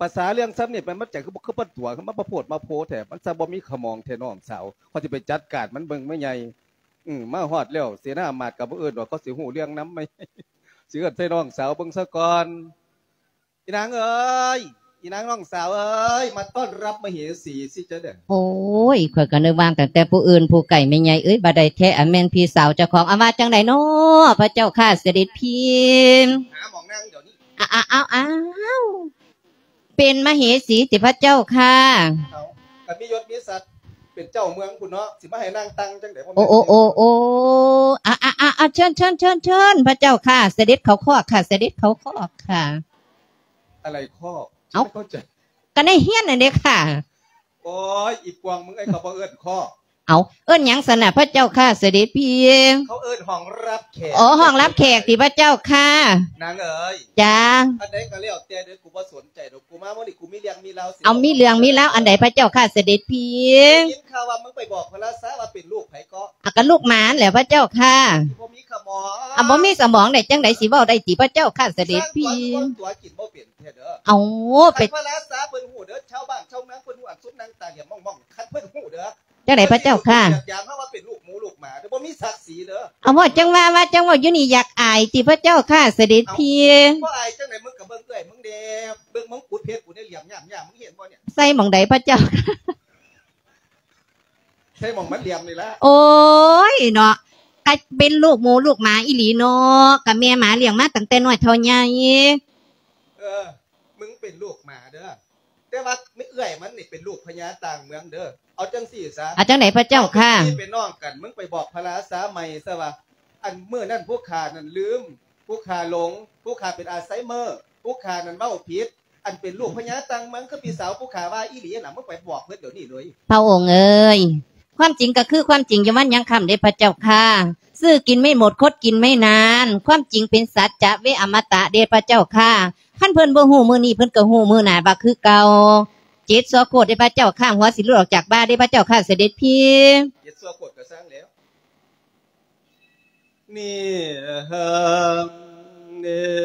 ภาษาเรื่องซ้ำเนี่ยมันมาจากคือคือปันตัวคือมาประโพดมาโพแถมันซะบ่มีขมองแทน้องสาวเขาสิไปจัดการมันเบิ่งไม่ใหญ่อืมมาฮอดแล้วเสียหน้ามาดกับบ่อื่นว่าเขาเสิฮู้เรื่องน้ำไมสิเอิ้นใส่น้องสาวเบิ่งซะก่อนอีนางเอ้ย อีนางน้องสาวเอ้ยมาต้อนรับมเหสีสิจะเด้อโอ้ยข่อยก็นึกว่าตั้งแต่ผู้อื่นผู้ไก่ไม่ใหญ่เอ้ยบ่ได้แท้อะแม่นพี่สาวเจ้าของอาว่าจังไดน้อพระเจ้าข้าเสด็จพี่หาหมองนั่งเดี๋ยวนี้อ้าวอ้าวอ้าวเป็นมเหสีติพระเจ้าค่ะเอาแต่มียศมีศักดิ์เป็นเจ้าเมืองคุณเนาะสิมาให้นางตังจังได๋บ่แม่นโอ้โอ้โอ้โอ้อะอะอะอะเชิญเชิญเชิญเชิญพระเจ้าค่ะ เสด็จเขาคอกค่ะ เสด็จเขาคอกค่ะ อะไรข้อ เอ้าไม่เข้าใจก็ในเฮียนนั่นเด้ค่ะ โอ้ยอีกวางมึงไอ้เขาบ่เอิ้นข้อ เอาเอิ้นหยังสนะพระเจ้าค่ะเสด็จพี่เขาเอิ้นห้องรับแขกอ๋อห้องรับแขกที่พระเจ้าค่ะนางเอ๋ยจ้าอันใดก็แล้วแต่เด้อกูบ่สนใจดอกกูมามื้อนี้กูมีเรื่องมีราวสิเอามีเรื่องมีแล้วอันใดพระเจ้าค่ะเสด็จพี่ได้ยินข่าวว่ามึงไปบอกพระราชาว่าเป็นลูกไผก็อะก็ลูกหมานแหละพระเจ้าค่ะบ่มีขมออะบ่มีสมองได้จังไดสิเว้าได้ติพระเจ้าค่ะเสด็จพี่สร้างตัวกินบ่เป็นแท้เด้อเอาไปไปพระราชาเพิ่นฮู้เด้อชาวบ้านชาวเมืองเพิ่นฮู้อันสุดนางตาอย่ามองๆคันเพิ่นฮู้เด้อ จังไดพระเจ้าค่ะอยากเฮาว่าเป็นลูกหมูลูกหมาเด้อบ่มีศักดิ์ศรีเด้อเอาว่าจังว่าว่าจังว่าอยู่นี่อยากอายติพระเจ้าค่ะเสด็จพี่บ่อายจังไดมึงก็เบิ่งเอ้ยมึงเด้เบิ่งมึงกุดเพชรกูได้เหลี่ยมย่ำๆมึงเห็นบ่เนี่ยใส่หมองใดพระเจ้าใช่หมองมันเหลี่ยมนี่ละโอ้ยเนาะก็เป็นลูกหมูลูกหมาอีหลีเนาะกับแม่หมาเลี้ยงมาตั้งแต่น้อยเท่าใหญ่เออมึงเป็นลูกหมาเด้อ แต่ว่าไม่เอื้อยมันนี่เป็นลูกพญาต่างเมืองเด้อเอาจังสี่ซะอาจังไหนพระเจ้าค่ะอเป็นพี่เป็นน้องกันมึงไปบอกพระราชาใหม่ซะว่าอันเมื่อนั้นพวกข้านั่นลืมพวกข้าหลงพวกข้าเป็นอาไซเมอร์พวกข้านั่นเว้าผิดอันเป็นลูกพญาต่างเมืองคือพี่สาวพวกข้าว่าอีหลีน่ะมึงไปบอกเพิ่นเดี๋ยวนี้เลยพระองค์เอ้ยความจริงก็คือความจริงอย่ามันยังคำเด้พระเจ้าค่ะซื้อกินไม่หมดคดกินไม่นาน ความจริงเป็นสัจจะเวอมตะเดชพระเจ้าค่ะ ขั้นเพิ่นบ่ฮู้มือนี้เพิ่นก็ฮู้มือหน้าบ่าคือเก่าเจ็ดสอโคดเด้พระเจ้าข้างหัวสิลุดออกจากบ้านเด้พระเจ้าค่ะเสด็จพี่เย็ดซัวกดก็สร้างแล้วนี่เฮิมหนึ่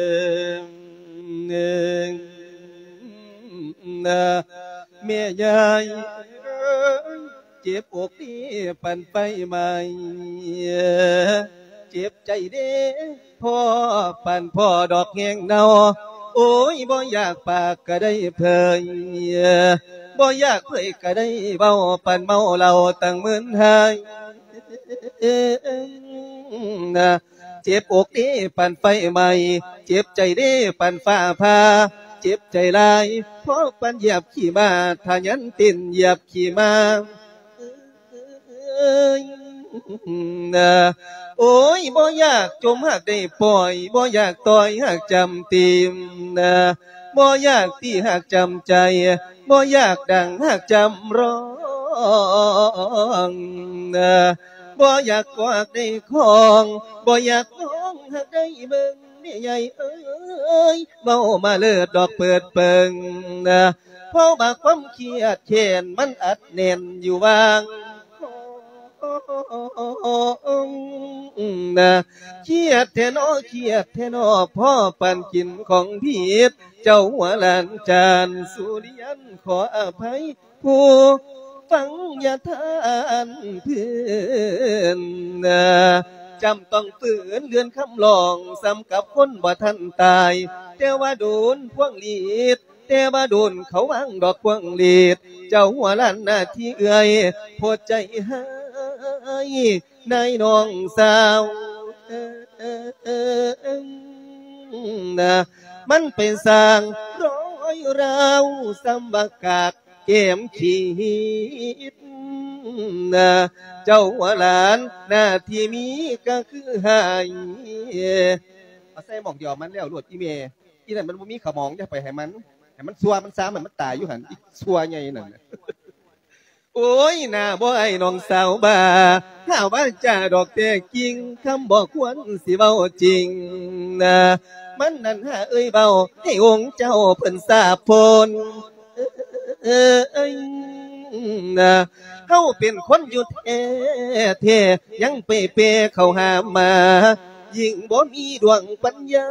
งหนึ่งนะเมียใหญ่เจ็บอกนี่ปั่นไปไหมเจ็บใจเด้พ่อปั่นพ่อดอกแงงเนา โอ้ยบ่อยากปากก็ได้เผยบ่อยากเผยก็ได้เบาปันเมาเราตั้งหมื่นหายเจ็บอกนี้ปันไฟใหม่ เจ็บใจนี้ปันฟ้าพาเจ็บใจลายเพราะปันเหยียบขี่มาถ้ายันตินเหยียบขี่มา โอ้ยบ่อยากจมหักได้ปล่อยบ่อยากต่อยหักจำตีมบ่อยากตีหักจำใจบ่อยากดังหักจำร้องบ่อยากกวากได้ของบ่อยากน้องหักได้เบิ่งนี่ใหญ่เอ้ยเมามาเลิดดอกเปิดเปิงเพราะบาความเครียดเข็นมันอัดแน่นอยู่บาง เคียดแทนอเคียดแทนอพ่อปันกินของพีดเจ้าหัวหลานจานสุริยันขออภัยผู้ฟังอย่าทานเพื่อนนะจำต้องฝืนเลือนคำลองซ้ำกับคนบ่ทันตาย แต่ว่าโดนพวงลีดแต่ว่าโดนเขาวางดอกพวงลีด เจ้าหัวล้านหน้าที่เอื่อยโพดใจหา ยนายน้องสาวนะมันเป็นสร้างร้อยราวสัมบักากเกมขีดนะเจ้าหลานหน้าที่มีก็คือหายเอาใส่หมองเดียวมันแล้วรวดอีเมอีนั่นมันมีขมองจะไปให้มันให้มันซัวมันซ้ำมันมันตายอยู่หันอีซัวใหญ่นั่น โอ้ยหน้าบ่ไอ้น้องสาวบ้าข้าวบ้าจ่าดอกแต่กิ่งคำบอกควรสิเว้าจริงนะมันนั่นหาเอ้ยเบาให้องค์เจ้าเพิ่นทราบพลเออเอ้ยนะเฮาเป็นคนอยู่แท้แท้ยังเปเปเขาหามา ยิ่งบ่มีดวงปัญญา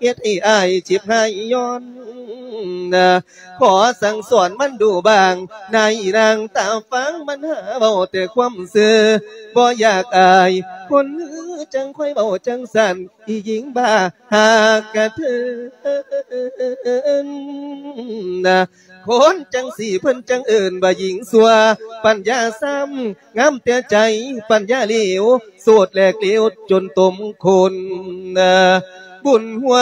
เฮ็ดให้อายจิบให้ย้อนนะขอสั่งสอนมันดูบางนายนางตาฟังมันหาเบาแต่ความเสือบ่อยากอาย คนหือจังค่อยเบาจังสันอีหญิงบ้าหากกระเทือนนะคนจังสี่เพิ่นจังเอิญว่าหญิงสัว ปัญญาซ้ำงามแต่ใจปัญญาเหลวโสดแหลกเหลวจนตมคนนะบุญหัว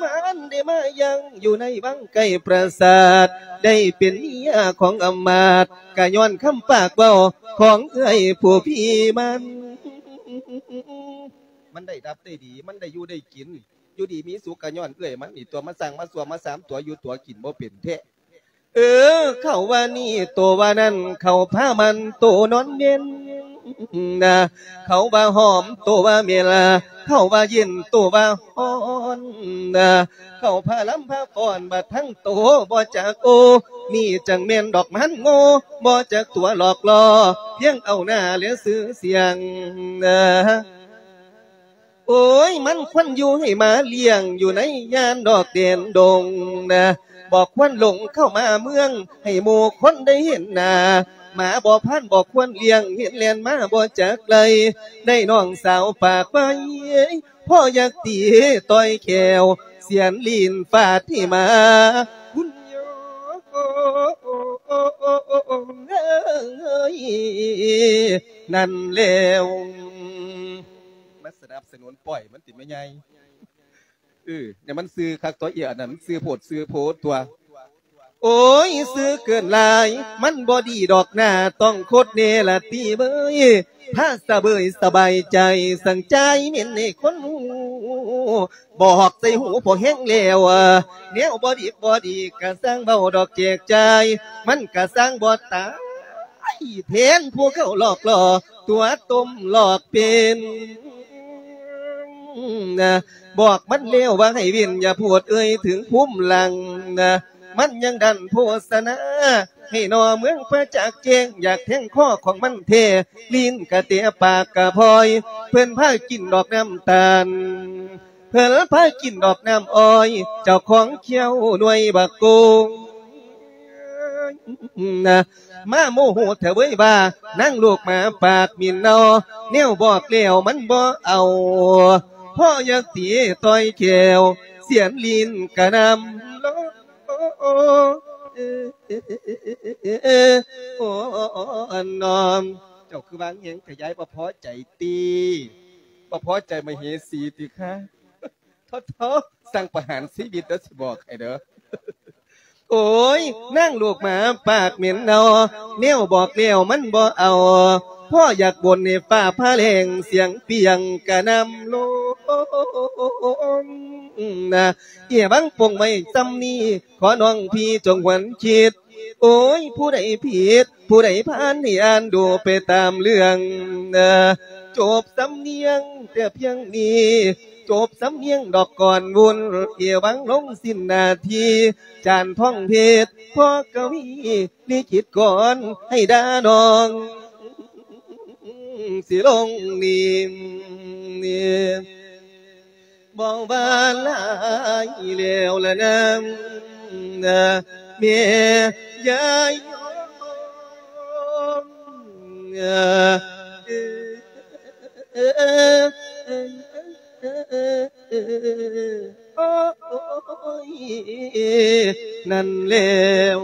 มันได้มายังอยู่ในบังไก่ปราสาท ได้เป็นเมียของอมาตกะย้อนคำปากเบาของเอ้ยผู้พี่มัน มันได้รับได้ดี มันได้อยู่ได้กิน อยู่ดีมีสุขกะย้อนเอ้ยมันนี่ตัวมาสั่งมาสัวมาสามตัวอยู่ตัวกินบ่เป็นแท้ เออ เขาว่านี่ตัวว่านั่น เขาผ้ามันตัวนอนเย็นนะเขาว่าหอมตัวว่าเมลา เขาว่าเย็นตัวว่าฮอนนะเขาผ้าล้ำผ้าฟอนบัดทั้งโตวบ่จากโอนี่จังเมนดอกมันโง่บ่จากตัวหลอกล่อเพียงเอาหน้าเหลือซื้อเสียงนะโอ้ยมันควันอยู่ให้มาเลี้ยงอยู่ในยานดอกเด่นดงนะ บอกควันหลงเข้ามาเมือง ให้หมู่คนได้เห็นหน้าหมาบ่พันบอกควรเลี้ยงเห็นเลียนมาบ่จากไกลได้น้องสาวปากไปพ่ออยากตีต่อยแขวเสียนลีนฟาดที่มาคุณโยนั่นแล้วมาสนับสนุนปล่อยมันติไม่ใหญ่ เออเนี่ยมันซื้อคักตัวเอียน่ะมันซื้อโพดซื้อโพดตัว โอ้ยซื้อเกินลาย มันบอดีดอกหน้าต้องโคตรเนละตีเบยถ้าสะเบยสบายใจสั่งใจเน้นในคนหูบอกใส่หูพอแห้งแล้วอะแนวบอดีบอดีกะสร้างเบาดอกแจกใจ มันกะสร้างบอตาเทนพวกเขาหลอกหล่อตัวต้มหลอกเป็น บอกมันเลี้ยวว่าให้วินอย่าพูดเอ่ยถึงพุ่มหลังนะมันยังดันโฆษณาให้นอเมืองพระจากเจงอยากแทงข้อของมันเทลิ้นกะเตียปากกะพลอย เพื่อนพากินดอกน้ำตาลเพื่อนพากินดอกน้ำอ้อย เจ้าของเขี้ยวหน่วยบักโกงนะมาโมโหเถอะเว้ยบ้านั่งลูกหมาปากมินนอแนวบอกเลี้ยวมันบ่เอา พ่อยากตีต่อยแขวเสียนลินกะนำลโอ้อันนอม เจ้าคือวางเหงขยายประพอใจตีประพอใจมาเฮสีติค่ะทเขาเถอสั่งประหารชีวิตแล้วสิบอกให้เด้อโอ้ยนั่งลูกหมาปากเหม็นเนาแนวบอกแนวมันบ่เอา พ่ออยากบนในฟ้าพาแรงเสียงเปียงกะนำลงนะเกี่ยบังปงไม่จำนี้ ขอน้องพี่จงหวันคิด โอ้ย ผู้ใดผิด ผู้ใดผ่านให้อ่านดูไปตามเรื่องนะจบสำเนียงแต่เพียงนี้จบสำเนียงดอกก่อนวุ่นเกี่ยวบังลงสิ้นนาที จานท่องเพชรพ่อกวีลิขิตก่อนให้ดานอง สิลงนิ่มนิ่มบอกว่าหลายแล้วละน้ำนะเมียยายยมเอ่อเอ่อเอ่อเอ่อเอ่อเอ่อโอ้ยนั่นแล้ว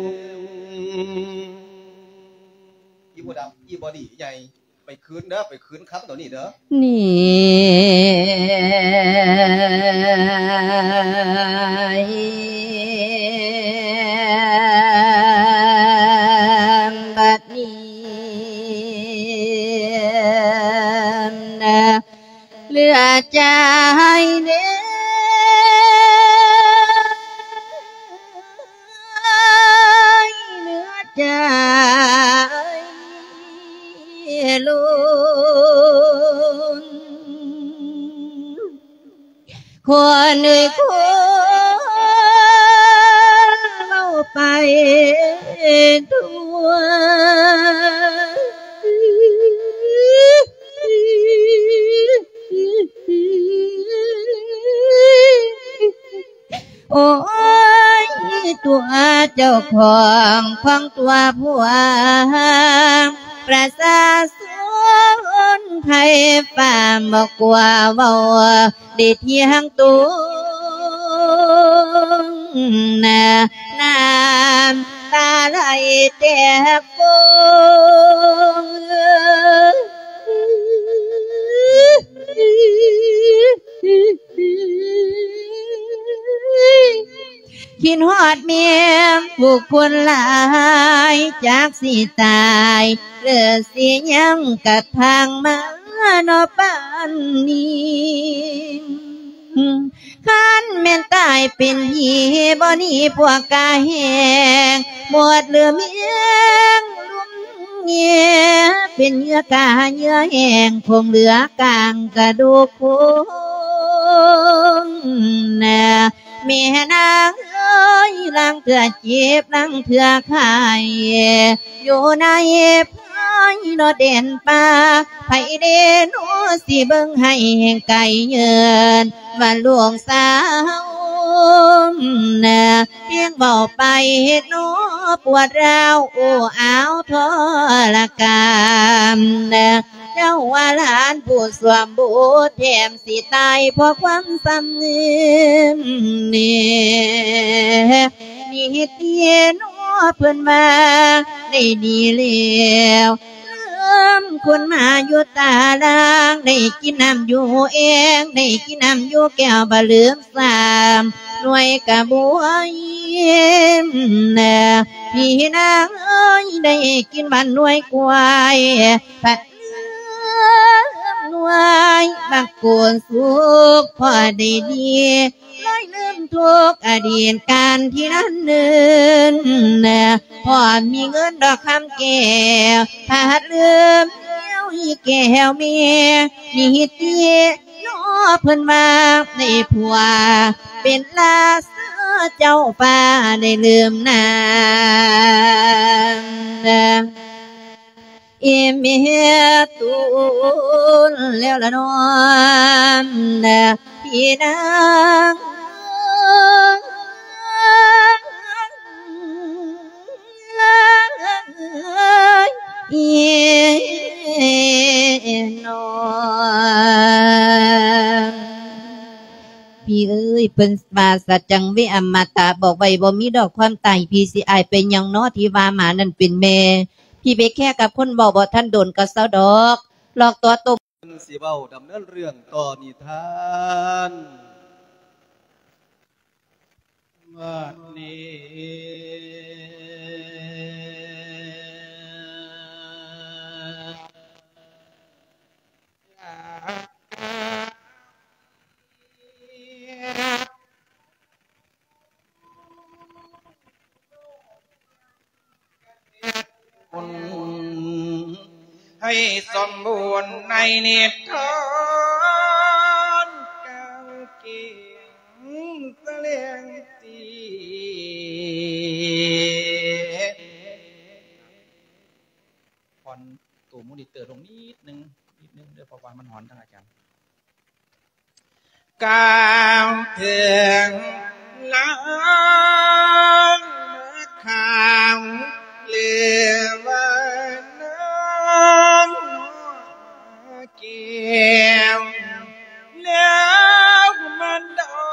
อีบดำอีบอดีใหญ่ไป คืนเด้อไปคืนครับตัวนี้เด้อนี่บัดนี้นะเหลือใจเด ควรเอ่ยควรเล่าไปทั่วโอ้ยตัวเจ้าของพังตัวผัวประสาส นไทยฝ่าบอกกว่าเบา คิดฮอดเมียผู้คนหลายจากสิตายเหลือเสียยังกัดทางมานอปานนี้ขันแม่นตายเป็นหีบ่นี้พวกกาแหงหมดเหลือเมียงลุ่มเงียเป็นเนื้อกาเนื้อแหงคงเหลือกลางกระดูกคงแน่ แม่นางเอ้ยลังเถื่อเจ็บลังเถื่อไข่อยู่ในพายนอเด่นป่าไผเด่นโอสิเบิ่งให้แห่งไก่เยินว่าหลวงสาวนะเพียงเบาไปเฮ็ดโนปวดร้าวโอ้อ้าวทรกามนะ เจ้าว่าหลานผู้สวมบูทแถมสิตายเพราะความสำเนียมนี่นี่เฮ็ดเดียนอเพิ่อนมาได้ดีแล้วเริ่มคนมาอยู่ตาลางได้กินน้ำอยู่เองได้กินน้ำอยู่แก้วบะเลือมสามหน่วยกระบวยนะพี่นางเอ้ยได้กินบันหน่วยกวายผัด นวยบักโกนสุขพอได้ดีลอยลืมทุกอดีตการที่นั้นเนินนะพอมีเงินดอกคำแก้วถ้าดลืมเลี้ยวอีแก้วเมียนี่เตี้ยน้อเพิ่นมาในผัว เป็นลาเสือเจ้าป่าได้ลืมนาง อเมียตูนแล้วละนอนพี่นางเอนอนพี่เอ้ยเป็นมาสัจจังวิอมตะบอกไว้บ่มีดอกความตายพี่สิอายเป็นยังนาะที่ว่าหมานั่นเป็นแม่ พี่ไปแค่กับคนบอกบ่ท่านโดนก็เศร้าดอกหลอกตัวตมสิเว้าดำเนินเรื่องต่อนิทานวันนี้ ให้สมบูรณ์ในนิทานกางเกงเลียงตีพอนตูมูดิเตอร์ลงนิดนึงนิดนึงเดี๋ยวพราะว่ามันหอนทางอาจารย์กาวถึงล้างมะขามเหลือวั นน้ำเกี่ยวแล้วมันดา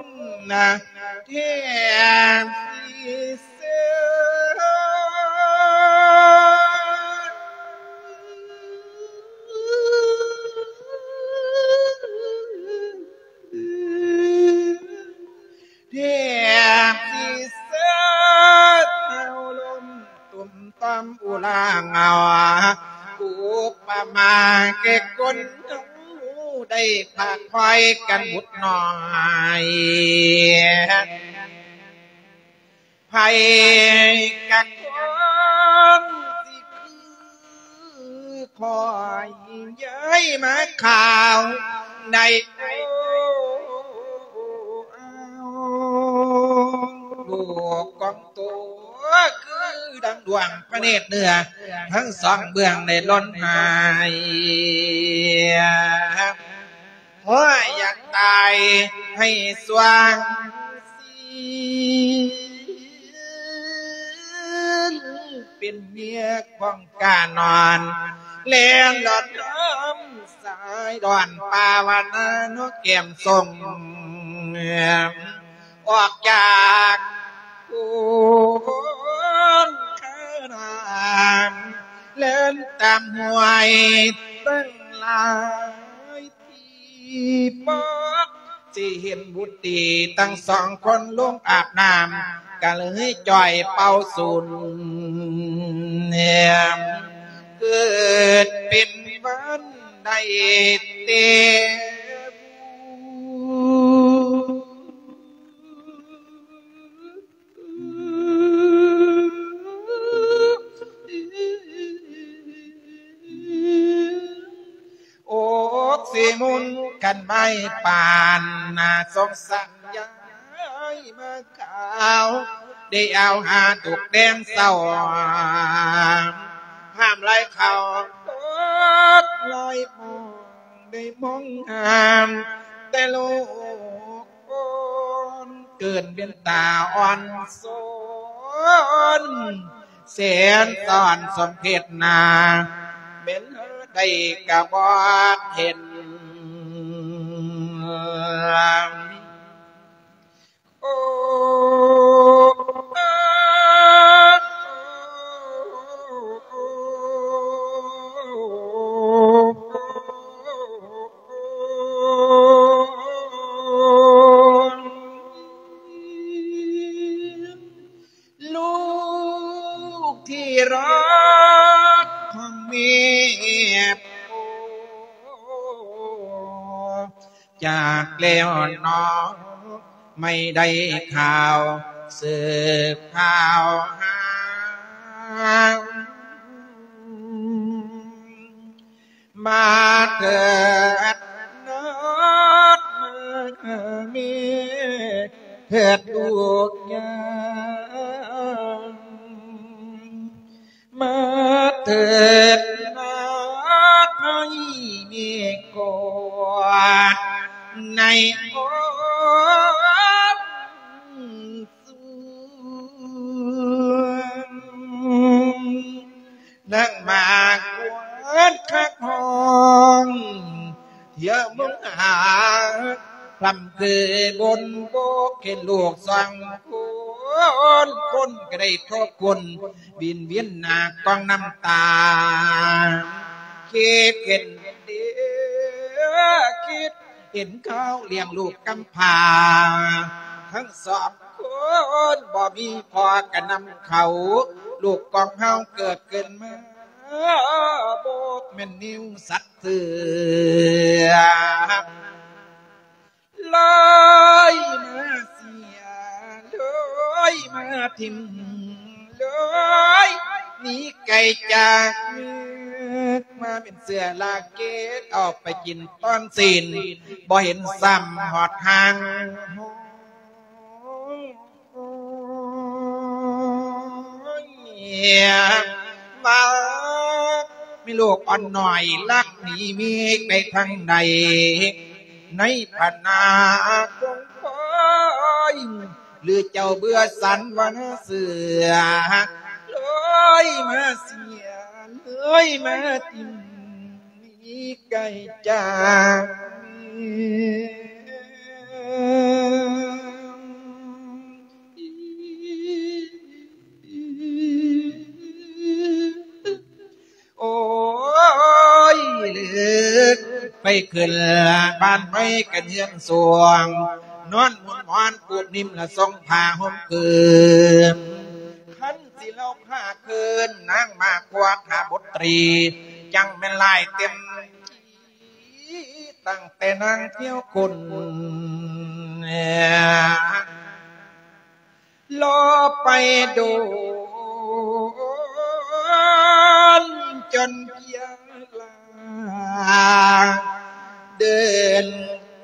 เสื้อสารเมียดนับระยะกา ได้หังหนานั่งกินบายมสีเสือยมสีเสือเท้าลมตุ่มต้มอุลาเงาอุปมาเกกลทั้งได้ผักไฟกันบุดหน่อยไผ่กักคนสิคือคอยย้ายมาข่าวในลูกกองตัวคือดังดวงพระเนตรเนื้อทั้งสองเบื้องในล้นหาย โอ้ยอยากตายให้สว่างสีเป็นเมียของกานอนเล่นดอดน้ำสายดอนปาวานนกเก็มทรงออกจากคนขนานเล่นตามหวยตั้งลาย ที่ป๊อกที่เห็นบุตรีตั้งสองคนลงอาบน้ำก็เลยจ่อยเป่าสุนเนี่ยเกิดเป็นวันใดเต มุนกันไม่ปานนาสงสารยายมาขาวได้เอาหาตุกแดงเศร้าห้ามไล่เขาตกลอยมองได้มองหามแต่ลูกคนเกินเป็นตาอ่อนโซนเสียนตอนสมเพชนาเม็นได้กระบอกเห็น โไม่ได้ข่าวสืบข่าวหามาเกิดนัดมามีเถิดลูกยางมาเถิดนัดให้มีกอดใน นั่งมากวนคักห้องเที่ยวมึงหาลำคือบนโบกเห็นลูกสั่งคนคนก็ได้ทบคนบินเวียนหนากองน้ำตา คิดเห็นเดียคิดเห็นเขาเลี้ยงลูกกำพาทั้งสองคนบ่มีพอกันนำเขา ลูกกองเฮาเกิดเกินมาโบกแม่นนิ้วสัตว์เสือลอยมาเสียลอยมาทิมลอยหนีไก่จากเมือมาเป็นเสือลาเกตออกไปกินตอนสินบ่เห็นซ้ำหอดหาง มามีลูกอ่อนหน่อยลักหนีมีไปทางใด ในพนาคงคอยหรือเจ้าเบื่อสันวันเสือเลยมาเสียเลยมาทิมมีไก่จาก โอ้ยลึกไปขึ้นบ้านไม่กันเฮืองสวง นอนหมุนหมอนปูบนิ่มละทรงผ้าห่มคืนขันสิเราผ้าคืนนางมากกว่าขาบทตรี จังเป็นลายเต็มตั้งแต่นางเที่ยวคุณรอไปดูน จนเพียงลา เดิน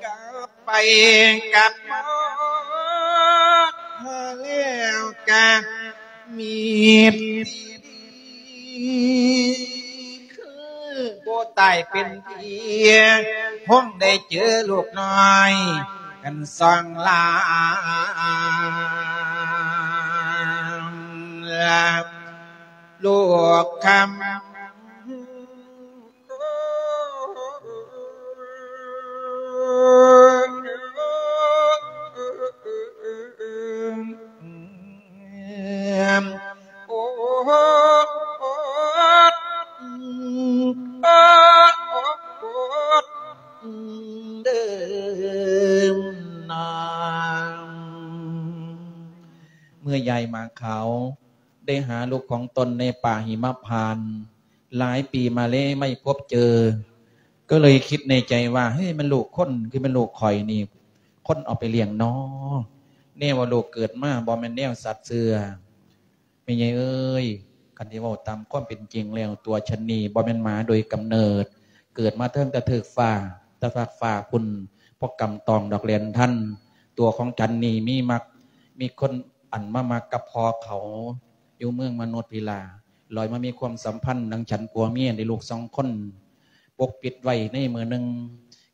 กลับไปกลับมาหาแล้วกะมีดีคือโบตายเป็นเพียงคงได้เจอลูกน้อย กันสองลาลูกคำ ยายมาเขา ได้หาลูกของตนในป่าหิมพาน หลายปีมาเล่ไม่พบเจอ ก็เลยคิดในใจว่าเฮ้ยมันลูกคนคือมันลูกข่อยนี่คนเอาไปเลี้ยงน้อแน่ว่าลูกเกิดมาบอแมนแนวสัตว์เสือไม่ไงเอ้ยกันที่ว่าตามความเป็นจริงแล้วตัวชนีบอแมนหมาโดยกำเนิด เกิดมาเทิงกระเถิกฟ้าตะฟักฟ้าคุณพวกกำตองดอกเรียนท่าน ตัวของชันนีมีมัก มีคนอันมามากับพอเขาอยู่เมืองมนุษย์พิลาลอยมามีความสัมพันธ์นังฉันปัวเมียในลูกสองคน ปกปิดไว้ในมือหนึ่ง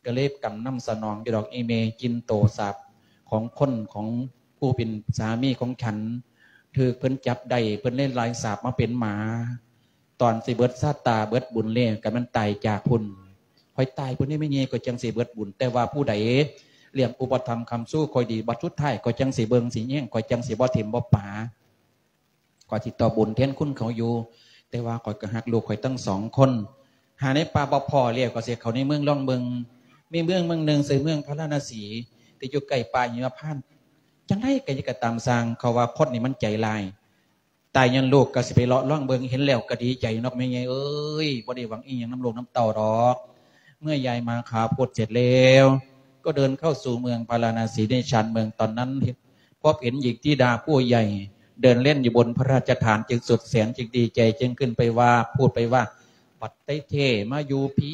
ก็เลยกำน้ำสนองดอกเอเมจินโตสับของคนของผู้เป็นสามีของฉันถือเพิ่นจับได้เพิ่นเล่นลายสาบมาเป็นหมา ตอนสิเบิดซาตาเบิดบุญเล่กันมันตายจากพุ่นคอยตายพุ่นนี่ไม่เงี้ยก็จังสิเบิดบุญ แต่ว่าผู้ใดเลี้ยงอุปธรรมคำสู้คอยดีบัตรทุดไท้ายก็จังสีเบิงสีเงี้ยงก็จังสีบ่เถิมบ่ป่าก็จิตต่อบุญเทียนคุณเขาอยู่ แต่ว่าคอยกระหักลูกคอยตั้งสองคน หาในป่าบ่พอเรียกก็เสียเขาในเมืองล่องเบิงมีเมืองเมืองหนึ่งสื่อเมืองพระราณสีที่อยู่ใกล้ป่าหิมพานจังได้ก็จะกระตามสร้างเขาว่าคนนี่มันใจลายตายยันลูกก็สิไปเลาะล่องเบิงเห็นแล้วก็ดีใจนอกไม่ไงเอ้ยบ่ได้หวังอีหยังน้ำลงน้ำเต่าดอก เมื่อยายมาขาปวดเสร็จแล้ว ก็เดินเข้าสู่เมืองพาราณสีในชานเมืองตอนนั้นพบเห็นหญิงที่ดาผู้ใหญ่ เดินเล่นอยู่บนพระราชฐานจึงสุดแสนจึงดีใจ จึงขึ้นไปว่าพูดไปว่า ปัดไตเทมาอยู่ผี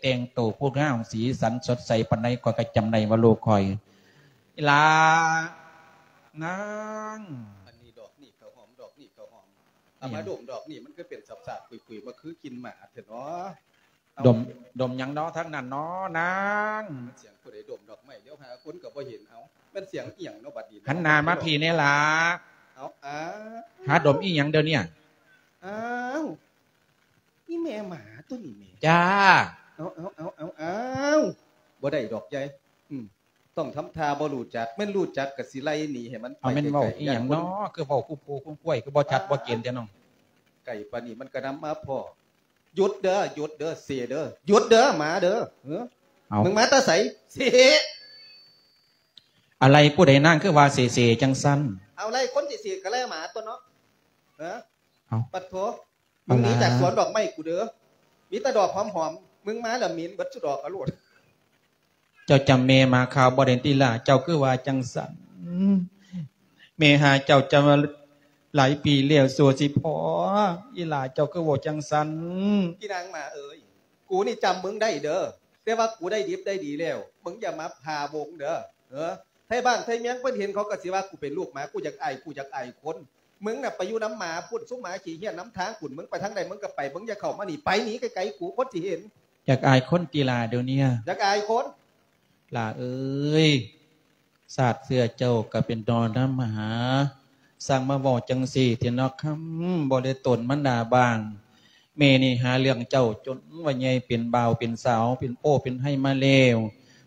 แต่งโตวผู้ง่ามสีสันสดใสปันในก็กระจำในว่าโลกคอยอีลานางอันนี้ดอกนี่เขาหอมดอกนี่เขาหอมเอามาดมดอกนี่มันก็เป็นสับสาบคุยๆมาคือกินหมาเถอะเนาะเอาดมดมหยังเนาะทั้งนั้นเนาะนางมันเสียงผู้ใดดมดอกไม้เดี๋ยวหาคนก็บ่เห็นเอามันเสียงเอียงเนาะบัดนี้ขันหนามาพีเนี่ยล่ะเอาอ้าหาดมอีหยังเดี๋ยวเนี้อ้าว นี่แม่หมาตัวนี้แม่จ้า เอาเอาเอาเอาเอาบ่ได้ดอกใหญ่อืมต้องทำทาบ่รู้จักแม่นรู้จักก็สิไล่หนีให้มันไปเอาแม่นเว้าไกลๆอีหยังเนาะคือเว้าคู่ปูคู่กล้วยคือบ่ชัดบ่เกณฑ์แต่น้องไก่ปานนี้มันก็นำมาพ่อหยุดเด้อหยุดเด้อเสียเด้อหยุดเด้อหมาเด้อเออเอามึงมาแตาใสเสีอะไรผู้ใดนั่งคือว่าเสเสจังสั้นเอาไรคนสิเสียก็แล่หมาตัวเนาะเออเอาปัดโถ มึงหนีเอาล่ะจากสวนดอกไม้กูเด้อมีแต่ดอกหอมๆมึงมาแล้วหมิ่นเบัดสุดดอกอรวดเจ้าจำเมมาข่าวบ่เด่นติล่ะเจ้าคือว่าจังสันเมหาเจ้าจะมาหลายปีเลี้ยวสัวสิพออีหล่าเจ้าคือว่าจังสันพี่นางหมาเอ้ยกูนี่จำมึงได้เด้อแต่ว่ากูได้ดิบได้ดีแล้วมึงอย่ามาพาวงเด้อเออไทยบ้านไทยเมียงเพิ่นเห็นเขาก็สิว่ากูเป็นลูกหมากูอยากไอายกูอยากไอายคน มึงน่ะไปอยู่น้ำหมาพูดซุ้มหมาขี่เหี้ยน้ำทางขุนมึงไปทางใดมึงก็ไปมึงอย่าเข้ามานี่ไปหนีไกลๆกูคนที่เห็น อยากอายคนตีลาเดี๋ยวนี้อยากอายคนลาเอ้ยศาสตร์เสื้อเจ้าก็เป็นดอนน้ำมหา สั่งมาบอกจังสี่เทียนอกคำบ่ได้ตนมันดาบาง เมนี่หาเรื่องเจ้าจนว่าใหญ่เป็นบ่าวเป็นสาวเป็นโอ้เป็นให้มาเลว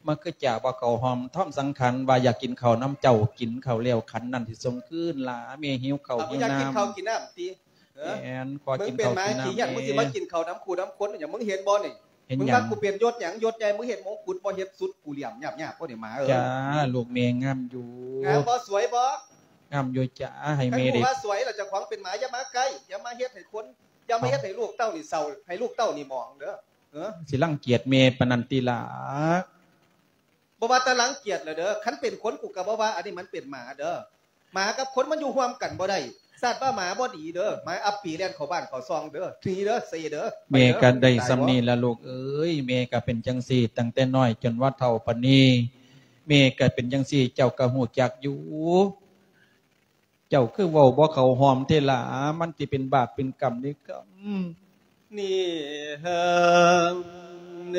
มาคือจ่าว่าเขาหอมท่อมสังขันว่าอยากกินข้าวน้ำเจ้ากินข้าวเลี้ยวขันนั่นที่ทรงขึ้นหลาเมหิวข้าวเอามึหิงวอยากกินข้าวน้ำกินน้ำตีเออแอนขอมึงกินเป็นข้าวหมากินขี่เหี้ยน้ำมึงสิเอมากินข้าวน้ำคูน้ำข้นอย่างมึงเห็นบ่นี่เห็นมึงหยัว่างกูเปลี่ยนยศหยังยศใหญ่มึงเห็นมงกุฎบ่เฮ็ดสุดกูเหลี่ยมหยาบหยาบบ่ได้หมาเออจ้าลูกเมงามอยู่งามบ่สวยบ่งามอยู่จ้าให้คันเมกูได้ว่าสวยแล้วเจะขวางเป็นหมาอย่ามาใกล้อย่ามาเฮ็ดให้คนอย่ามาเฮ็ดให้ลูกเต้านี่เศร้าให้ลูกเต้านี่มองเด้อเออสิรังเกียจเมปนันติลา บ่ว่าแตะหลังเกียรติเลยเด้อคันเป็นคนกูก็บ่ว่า อันนี้มันเป็นหมาเด้อหมากับคนมันอยู่ร่วมกันบ่ได้สัตว์ว่าหมาบ่ดีเด้อหมาอัปปีแล่นเข้าบ้านเข้าซองเด้อทีเด้อเซเด้อเมกันได้สำนีละลูกเอ้ยเมก็เป็นจังสี่ตั้งแต่น้อย จนว่าเท่าปานนี้เมก็เป็นจังสี่เจ้าก็หูจักอยู่เจ้าคือเว้าบ่เขาหอมเทลามันสิเป็นบาปเป็นกรรมนี่ก็นี่ฮะเน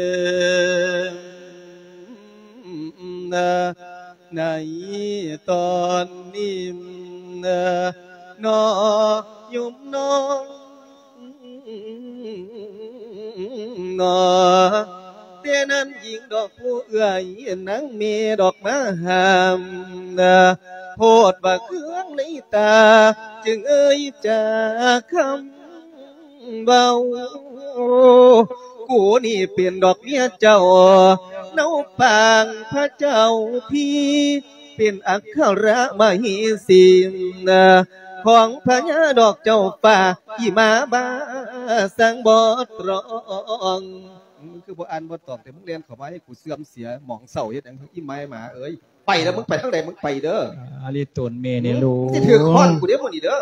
นะในตอนนี้นะนอยุมน้องนอเต่นั้นหญิงดอกผู้เอื้อยนังเมีดอกมาหามนะโพดว่าเครื่องในตา จึงเอ่ยจากคำ เบากูนี่เปลี่ยนดอกเมียเจ้าเนาปางพระเจ้าพี่เป็นอักขระมหิสินของพญาดอกเจ้าป่าอีมาบาสังบอตรองมึงคือบ่อ่านบ่ตอบแต่มึงเรียนเข้ามาให้กูเสื่อมเสียหมองเศร้าเฮ็ดหยังอีไม้หมาเอ้ยไปแล้วมึงไปทางใดมึงไปเด้ออาลิตนเมนี่ลูกสิถือค้อนกูเด้อบ่นี่เด้อ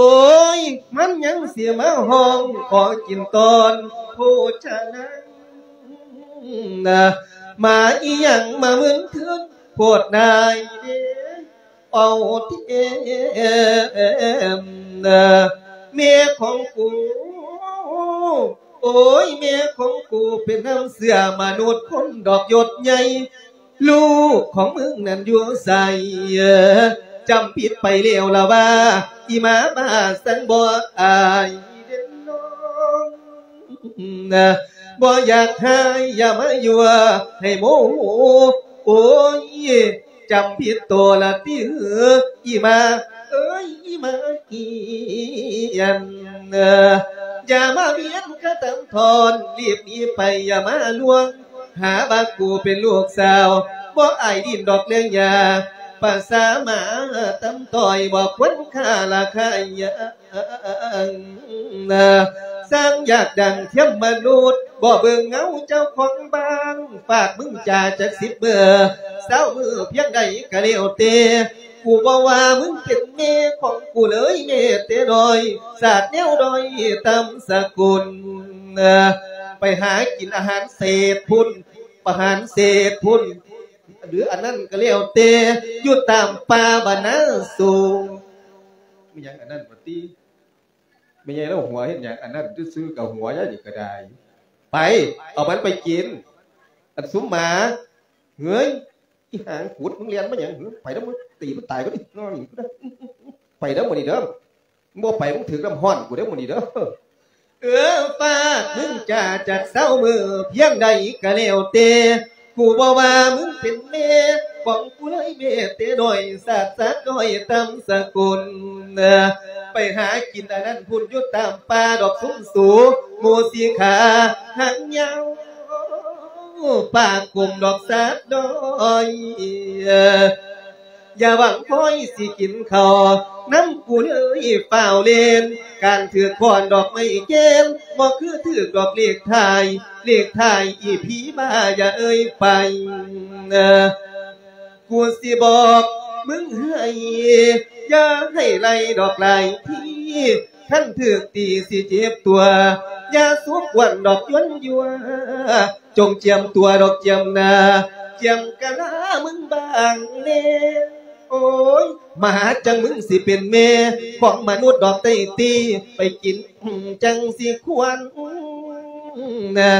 โอ้ย มันยังเสียมาห้อง ขอกินตอนผู้ชนะนะมาอีหยังมาเมืองคืนปวดนายเด้เอาที่เอ็มนะเมียของกู โอ้ยเมียของกูเป็นน้ำเสือมนุษย์คนดอกหยดใหญ่ ลูกของมึงนั่นอยู่ใส่ จำผิดไปเลี้ยวละว่า อีมาบ้าสังบ่อายเด่นน้องนะบ่อยากให้อย่ามาอยั่ให้โมโหโอ้ยจำผิดตัวละที่เหืออีมาเอ้ยอีมาเอียนนอย่ามาเวียนกระตำทอนรีบหนีไปอย่ามาลวง หาบากูเป็นลูกสาวบ่อายดินดอกเลี้ยงยา ภาษามาตำต่อยบอกควรค่าราคาอย่างนสร้างอยากดังเทียมมนุษย์บ่เบิ่งเงาเจ้าของบ้านฝากมึงจ่าจากสิบเมื่อเศร้ามือเพียงใดก็เลี้ยวเตกูบอกว่ามึงเป็นแม่ของกูเลยแม่เตดอยสาดแนวดอยตำสกุลไปหากินอาหารเศษพุ่นอาหารเศษพุ่น หรืออันนั้นก็เรียกเตอยู่ตามป่าบานาสูงไม่ยังอันนั้นปฏิไม่ยังแล้วหัวเห็นอย่างอันนั้นซื้อกับหัวยาอีกก็ได้ ไป เอามันไปกิน อันซุ้มหมาเฮ้ยอีหางขุดมึงเรียนมาอย่างไปแล้วมึงตีมันตายก็ดินอนอยู่ก็ได้ไปแล้วมดนี่เด้อมึงบ่ไปมึงถือลำห้อนกูได้อมดนี่เด้อเออป้าดมึงจะจัดเศร้ามือเพียงใดก็แล้วเต กูบอกว่ามึงเป็นเมฆของกูเลยเมฆเตะหน่อยสาดสักหน่อยตำสกุลไปหากินอันนั้นพุ่นอยุดตามป่าดอกสูงสูงโมสีขาหางยาวปากกลุ่มดอกสักดอย อย่าหวังคอยสิกินข้าน้ำกูเลยเฝ้าเลน การถือคอนดอกไม้เกมบ่คือถือดอกเลียกไทยเลียกไทยอีผีมาอย่าเอ่ยไปกูสิบอกมึงให้อย่าให้ไล่ดอกไล่ที่ท่านถือตีสิเจ็บตัว อย่าสุกวันดอกยวนยัว จงเจียมตัวดอกเจียมนา เจียมกะลามึงบางเน่ โอ้ยมหาจังมึงสิเป็นเมของมนุษย์ดอกไต้ตีไปกินจังสิควรนะ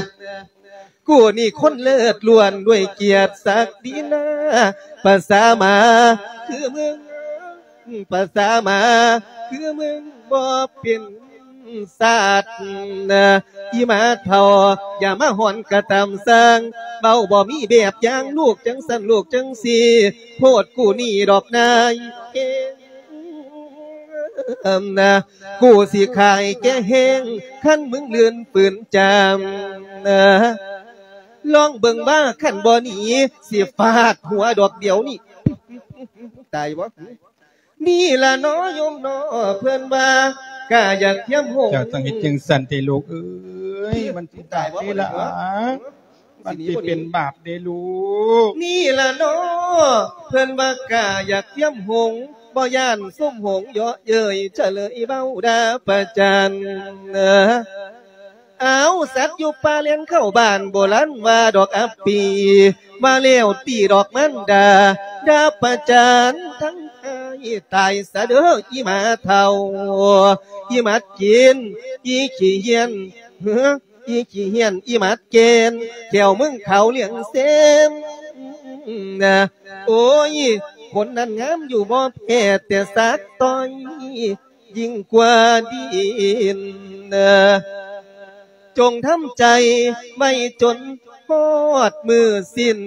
กูนี่คนเลิศล้วนด้วยเกียรติศักดินาภาษามาคือมึงภาษามาคือมึงบ่เป็น ศาสตร์อีมาเท่าอย่ามาหอนกระตำสังเบาบ่มีแบบอย่างลูกจังสันลูกจังสีโพดกูนี่ดอกนายนะกูสิขายแกแห้งขั้นมึงเลือนปืนจำนะลองเบิ่งบ้าขั้นบ่หนีสิฟาดหัวดอกเดียวนี่ตายวะนี่ละน้อยยมน้อเพื่อนว่า กาอยากเทียมหงเจ้าต้องเฮ็ดจังสั่นติลูกเอ้ยมันสิตายเด้ละอามันสิเป็นบาปเด้ลูก นี่ละน้อเพื่อนว่ากาอยากเทียมหงบ่ย่านส้มหงเยาะเย้ยเฉลยเบ้าดาประจันนะเอาสัตว์อยู่ป่าเลี้ยนเข้าบ้านโบราณว่าดอกอัปปี มาเลี้ยวตีดอกมันดา ดาประจันทั้ง หายตายสะเด้ออีหมาเท่าอีหมัดกินอีขี้เฮียนเฮ้ออีขี้เฮียนอีหมัดเกณฑ์แถวมึงเขาเลี้ยงเซมนะโอ้ยคนนั้นงามอยู่บ่แพ้แต่สักต้อยยิ่งกว่าดินนะจงทำใจไม่จนพอดมือสิ้น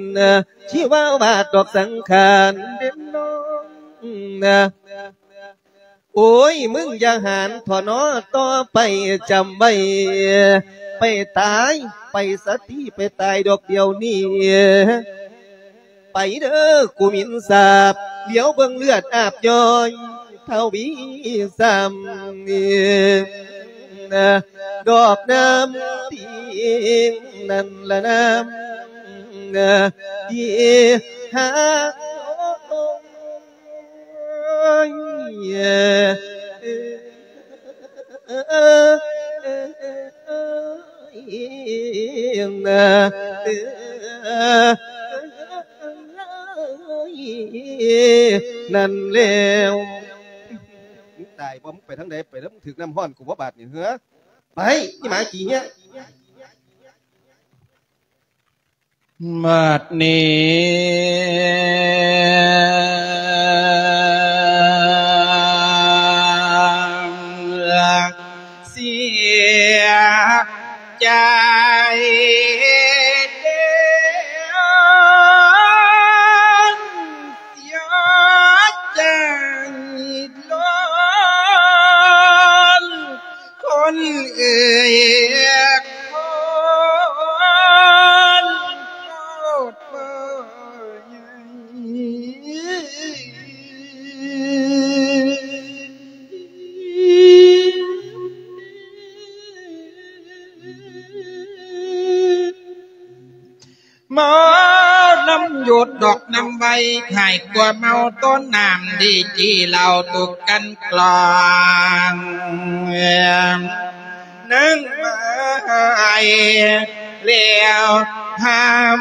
ชีวาวาดดอกสังขารเด่นน้อง โอ้ย มึงอย่าหานถอนอต่อไปจำไว้ไปตาย ไปสติไปตายดอกเดียวนี้ไปเด้อกูมินสาบเดี๋ยวเบิ่งเลือดอาบย้อยเท่าบีซ้ำนะดอกน้ำทิ้งนั่นละน้ำนะที่หา นั่นแล้วตายบ่มึงไปทางใดไปแล้วมึงถึกน้ำห้อนกูบ่บาดนี่เหือไปนี่หมากี่เงี้ย บัดนี้เหมอน้ำหยดดอกน้ำใบหายกว่าเมาต้นน้ำดีจีเราตุกกันกลางนึ่งมาไอเลี้ยวห้าม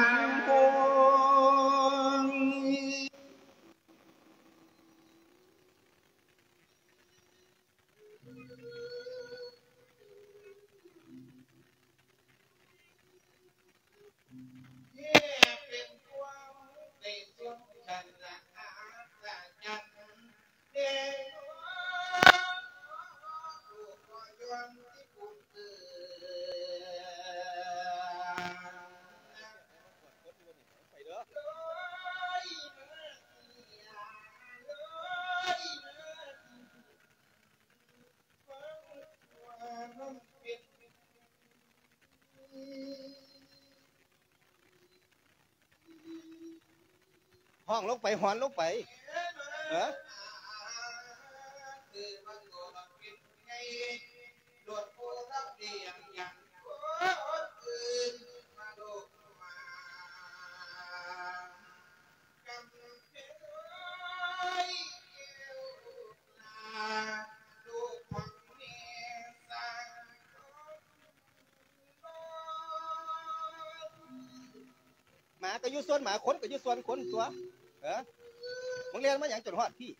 ห้องลงไปหอนลงไปเออคือมันโง่เป็นไงโดดโพรับเรียงอย่างคนอื่นมาโลกมากำเพยเกี่ยวนาลูกของเมียสร้างหมาก็อยู่ส่วนหมาคนก็อยู่ส่วนคนตัว เออมึงเรียนมาอย่างจนหอดพี่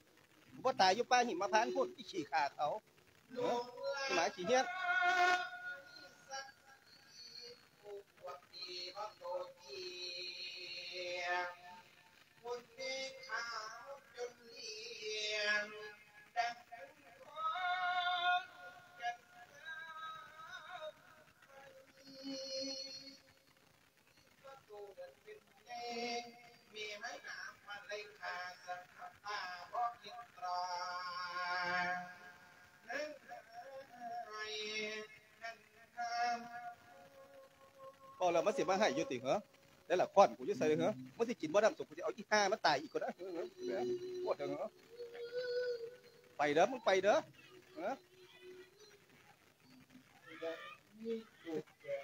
บ่ตายอยู่ป่าหิมพานพูดที่ขี่ขาเขาเออหมาขี้เฮี้ยน มาให้ยู่ติเหรอแล้วล่ะค้อนกูอยู่ใส่เหรอมันสิกินบ่ดำสุกกูสิเอาอีห่ามันตายอีกคนนะเออเหรอไปเด้อมึงไปเด้อ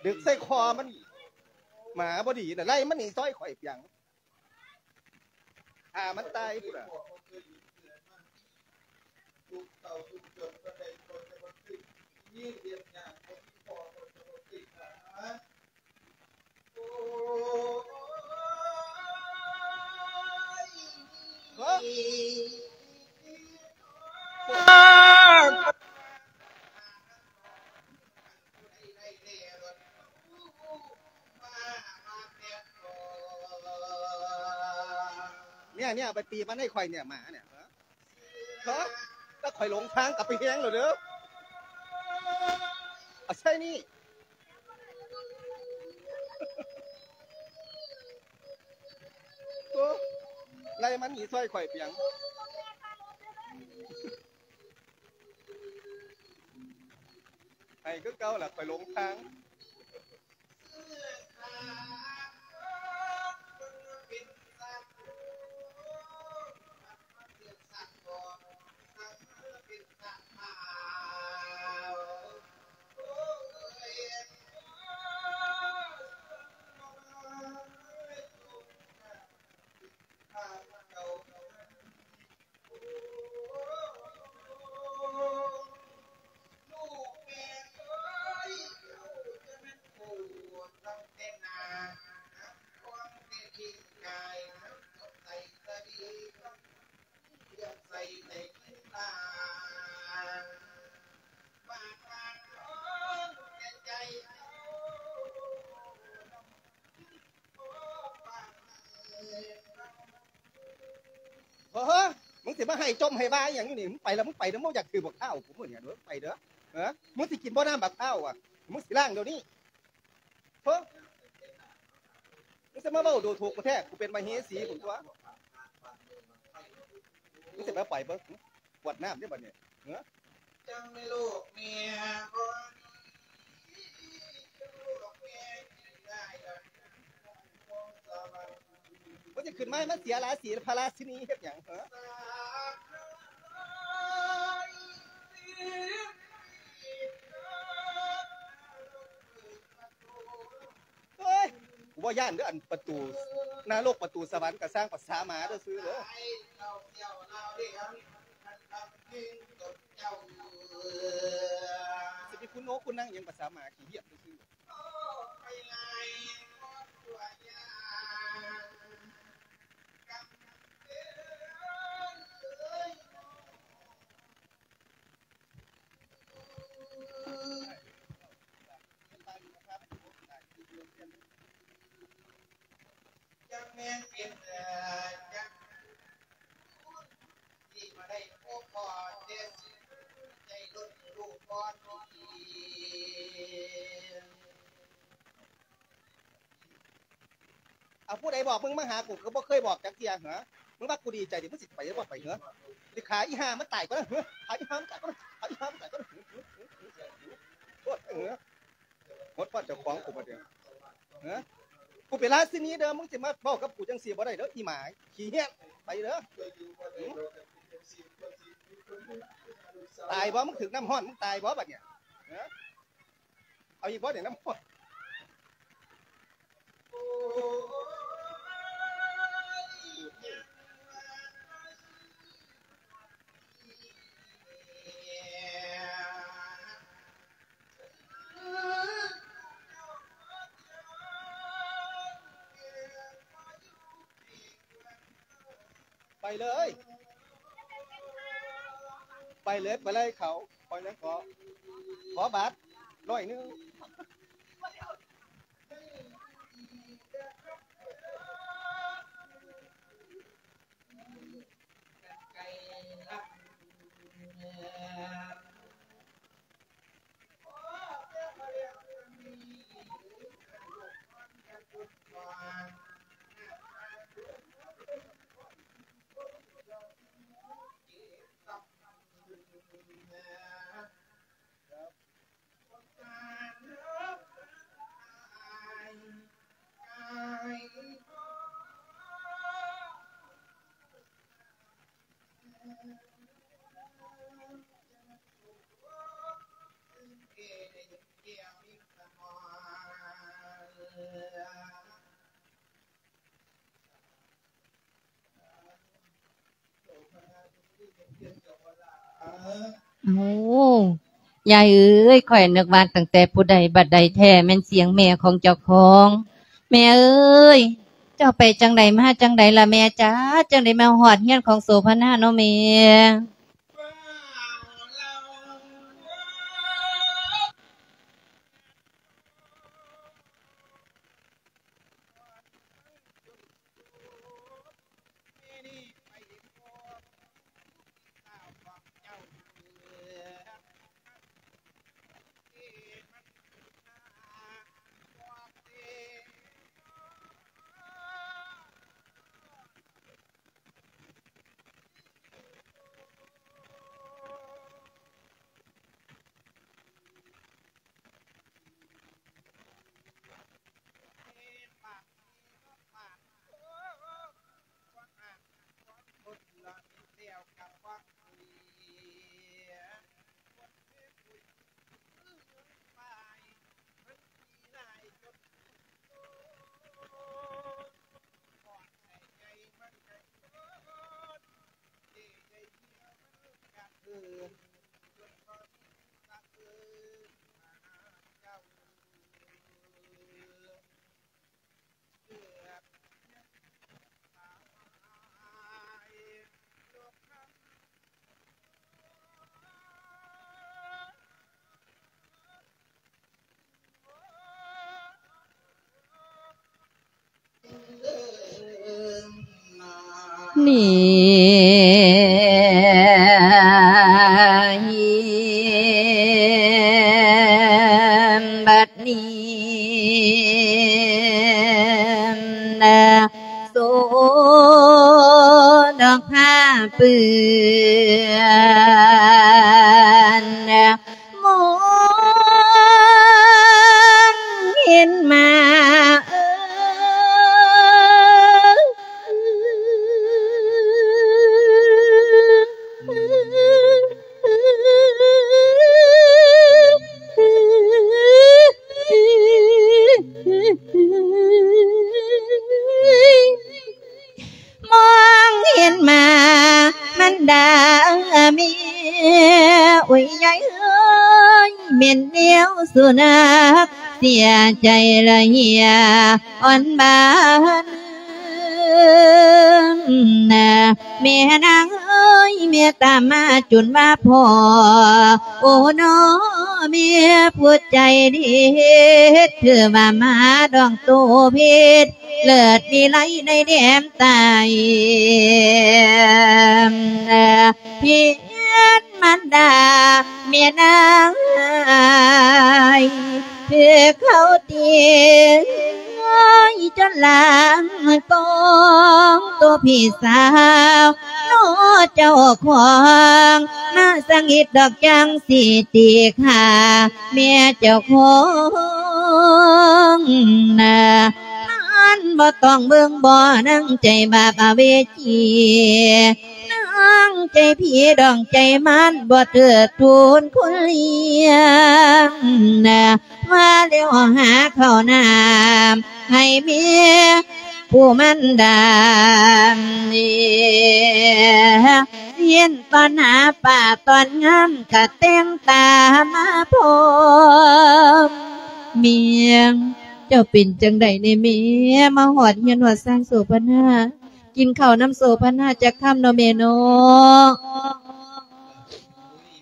เดึกใส่คอมัน หมาบ่ดีน่ะไล่มันหนีซอยข่อยเปียงอ่ามันตายพุ่นน่ะทุกเต่าทุกจนก็ได้คนจะมาขึ้นนี่เรียนอย่างคนที่พอคนจะมาขึ้นนะโอ้ย เนี่ยเนี่ยไปตีมันให้ข่อยเนี่ยหมาเนี่ยฮะเหรอแล้วข่อยหลงทางกลับไปแห้งเหรอเด้ออะใช่นี่ ล่มันหนีซ้อยข่อยเปียงไอ้ก็เก่าหลักไปลงทาง มาให้จมให้บ้าอย่างนี้นี่มึงไปแล้วมึงไปแล้วมึงอยากถือบักข้าวกูมึงเนี่ยเด้อไปเด้อเออมึงสิกินบ่น้ำบักข้าวอะมึงสิล้างเดี๋ยวนี้เฮ้ยมึงจะมาเบ้าดูถูกกูแท้กูเป็นมเหสีผมตัวมึงสิมาปล่อยเบิ่งปวดน้ำได้บ่เนี่ยเออจังไม่ลูกเมียคน มึงจะขึ้นไม้มันเสียราศีพระราชินีเฮ็ดหยังเออเฮ้ยกูว่าย่านเด้ออันประตูหน้าโลกประตูสวรรค์ก็สร้างภาษาหมาเด้อซื้อเด้อเราเที่ยวเราเรียนมันทำให้ตกเจ้าสิไปคุณโอ้คุณนั่งอิหยังภาษาหมาขี้เหี้ยซื่อ เอาผู้ใดบอกมึงมาหากูก็บ่เคยบอกจักเทียเหรอมึงว่ากูดีใจดิมึงสิไปหรือบ่ไปเหรอสิขาอีห่ามันตายก็ได้เหรอขาอีห่ามันตายก็ได้ขาอีห่ามันตายก็ได้โคตรเหรอหมดพ่อเจ้าของกูบ่เด้อเหรอ กูเป็นราชินีเด้อมึงจะมาบอกกับกูจังสีบ่ได้เด้ออีหมาขี้เหี้ยนไปเด้อตายบ่มึงถึงน้ำห้อนมึงตายบ่บัดเนี่ยเอ้อเอาอีกบ่เดี๋ยวน้ำห้อน เลยไปเลยเขาไปเลยขอขอบาทร้อยนึง โอ้ยายเอ้ยข่อยนึกว่าตั้งแต่ผู้ใดบัดใดแท้แม่นเสียงแม่ของเจ้าของ แม่เอ้ย เจ้าไปจังใดมาจังใดล่ะแม่จ้าจังใดมาหอดเฮียนของโสภณาเนาะแม่ นี่ จุนมาพอ โอ้น้อเมียพูดใจดีเธอมามาดองตูพิดเลิศมีไรในแดมตายพี่มันดาเมียนาง เพื่อเขาเตียจนหลังกองตัวพี่สาวน้อเจ้าของมาสังหิดดอกจังสีตีขาเมียเจ้าของนะอนบ่ต้องเบิ่งบ่นั่งใจบาปอาเวจี นั่งใจผีดองใจมันบ่เถือทูนคุณเลี้ยงนะมาเดี๋ยวหาข้าวน้ำให้เมียผู้มันดานเย็นตอนหาป่าตอนงามกะเต้งตามาพบเมียง เจ้าเป็นจังใดในเมียมาหอดเฮียนหอดสร้างโสพนา กินข้าวน้ำโสพนาจากข้ามโนเมโน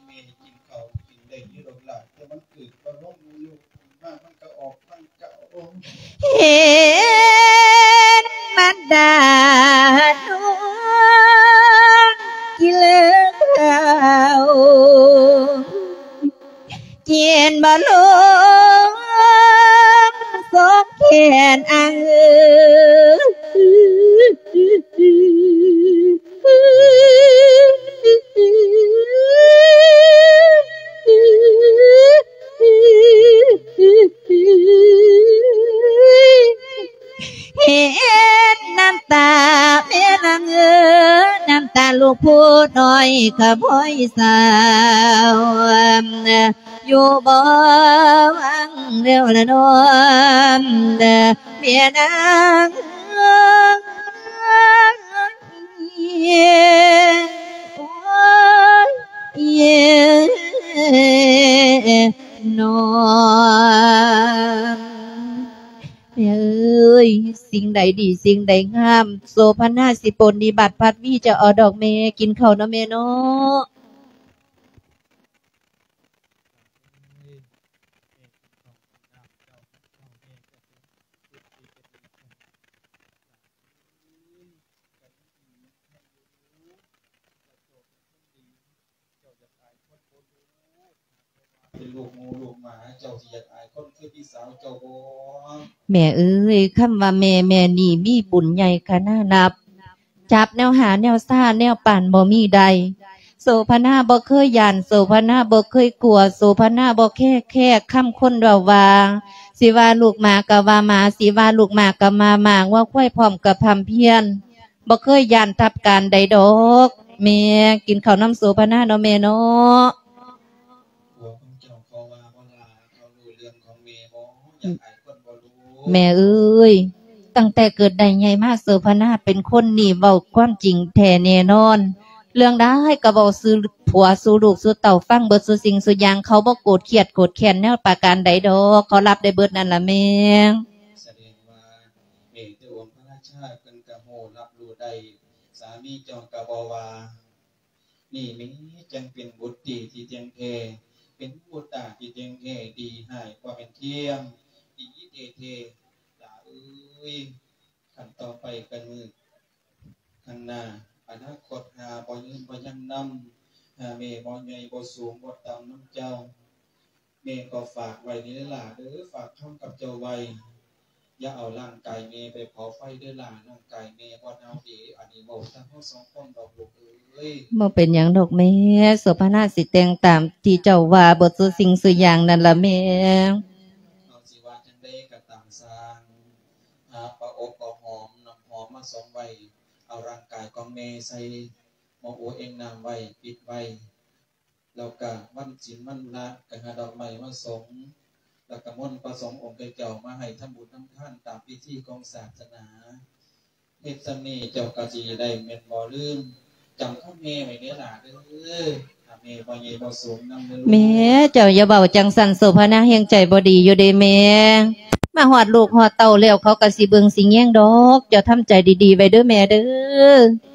เมย์กินเขากินได้ยี่ดอกหลาแต่มันเกิดว่าร่มอยู่มากมันก็ออกมันเก่าเห็นมันดาดวงกิเลสเขาเจียนบาลงสองแขนอัง น้อยขพ้อยสาวอยู่บ่ สิ่งใดดีสิ่งใดงาม โสภณาสิปนนิบัติพัดวีจะออาดอกเมกินข้าวเนาะเมเนาะ เป็นลูกงูลูกหมาเจ้าสิอยากอายคนคือพี่สาวเจ้าบ่ แม่เอ้ยคำว่าแม่แม่นี่มีบุญใหญ่ขนานับ จับแนวหาแนวซ่าแนวป่านบ่มีใด โสภณาบ่เคยยานโสภณาบ่เคยกลัว โสภณาบ่แค่แค่คำคนเราว่าสิว่าลูกหมากะว่ามาสิว่าลูกหมากะมามาว่าควายพร้อมกับพำเพียนบ่เคยยานทับการใดดอกแม่กินข้าวน้ำโสภณาเนาะแม่เนาะ หัวของเจ้าเขาว่าบ่ลาเขารู้เรื่องของเมย์บ่อยากอายคนบ่รู้ แม่เอ้ยตั้งแต่เกิดได้ใหญ่มากเสพนาเป็นคนหนี่เบาความจริงแท้แน่นอน เรื่องได้ก็เบาซื้อผัวสู้ลูกสู้เต่าฟังเบิดสู้สิ่งสู้อยางเขาบ่โกรธเคียดโกรธแค้นแนวประการใดดอกเขารับได้เบิดนั่นละแม่แสดงว่าเมย์ตัวองค์พระราชาเพิ่นก็โหรับรู้ได้สามีจ้าก็บ่ว่านี่มีจังเป็นบุตรดีที่เทียงแท้เป็นบุตรตาที่เทียงแท้ดีให้กว่าเป็นเทียม เทเทตาเอ้ยขันต่อไปกันมือข้างหน้าอนาคตหาบ่ยืนบ่ยังนำหาเมบ่ใหญ่บ่สูงบ่ต่ำน้ำเจ้า เมย์ก็ฝากไว้นี่ล่ะเด้อฝากท่องกับเจ้าไว้อย่าเอาร่างกายเมไปเผาไฟเด้อล่ะร่างกายเมบ่เนาดีอันนี้บ่ทั้งสองคนดอกลูกเอ้ยบ่เป็นหยังดอกแม่เสือพนาสิแต่งตามที่เจ้าว่าบิดสู้สิ่งสู้อย่างนั่นล่ะแม่ เอาสิว่าจังได้ก็ตามสร้างหาประอบประหอมน้ สองใบเอาร่างกายของเมใส่หมอโอเองน้ำไว้ปิดไว้แล้วก็วันจินวันละก็หาดอกไม้มาสงแล้วก็มนประสงค์องค์เจ้ามาให้ทำบุญทำทานตามพิธีของศาสนาเฮ็ดซำนีเจ้าก็สิได้แม่นบ่ลืมจำข้าเมไว้เด้อล่ะเด้อถ้าเมบ่ใหญ่บ่สูงนำเด้อลูกแม่เจ้าอย่าเบาจังสันโสภณาเฮียงใจบ่ดีอยู่เดแม่ มาหอดลูกหอดเต่าแล้วเขาก็สิเบิงสิแย่งดอก จะทำใจดีๆไว้เด้อแม่เด้อ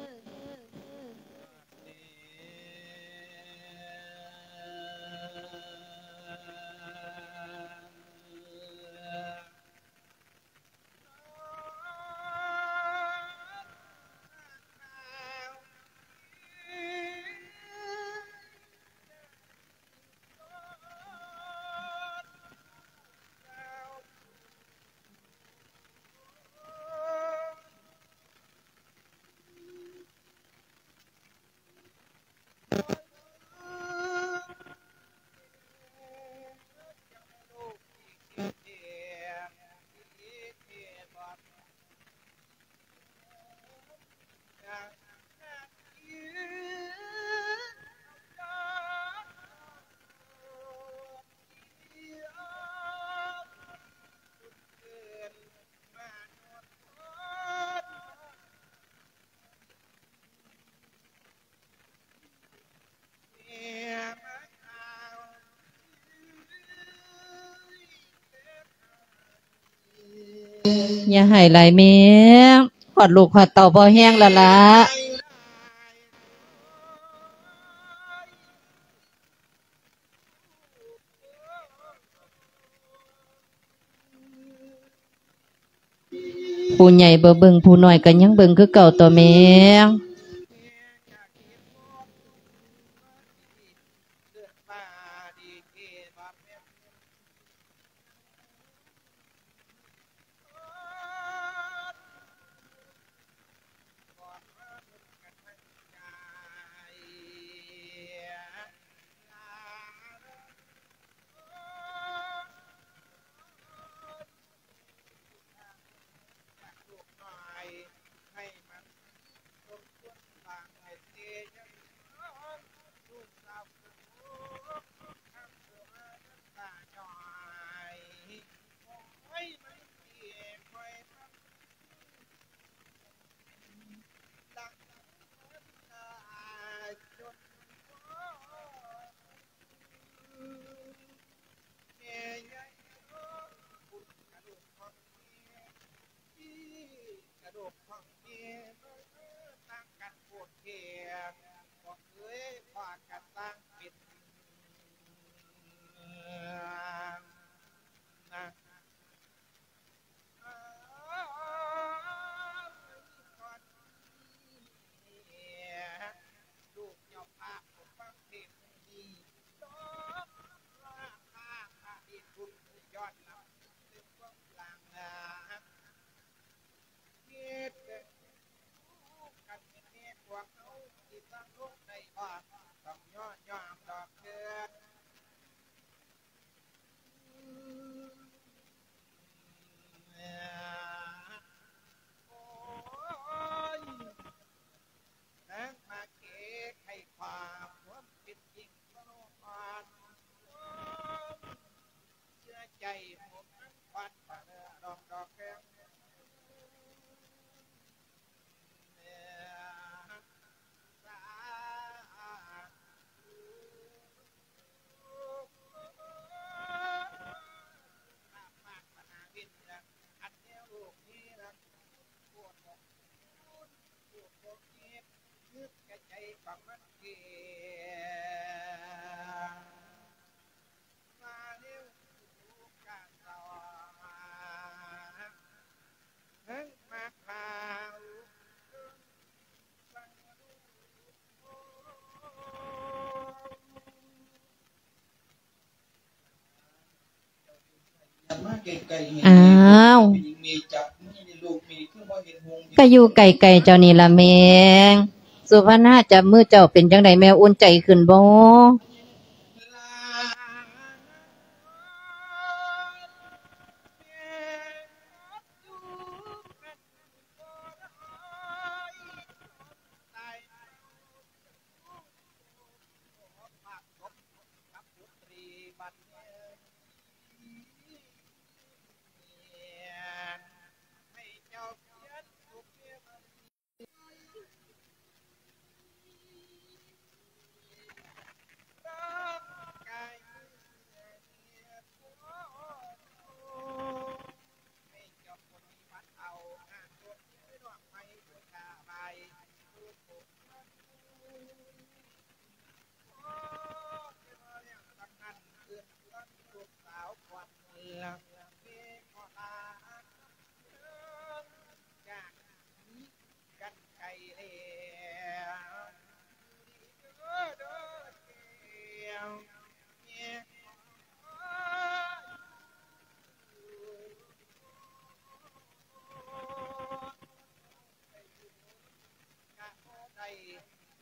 อย่าให้ไหลายแม่หอดลูกหอดเต่าบ่แห้งและละผู้ใหญ่บ่เบิ่งผู้น้อยก็ยังเบิ่งคือเก่าตัวแม่ อ้าวก็อยู่ไก่ๆเจ้านี่ละแมงสุภานาจะมือเจ้าเป็นจังไดแมวอุ่นใจขึ้นบ่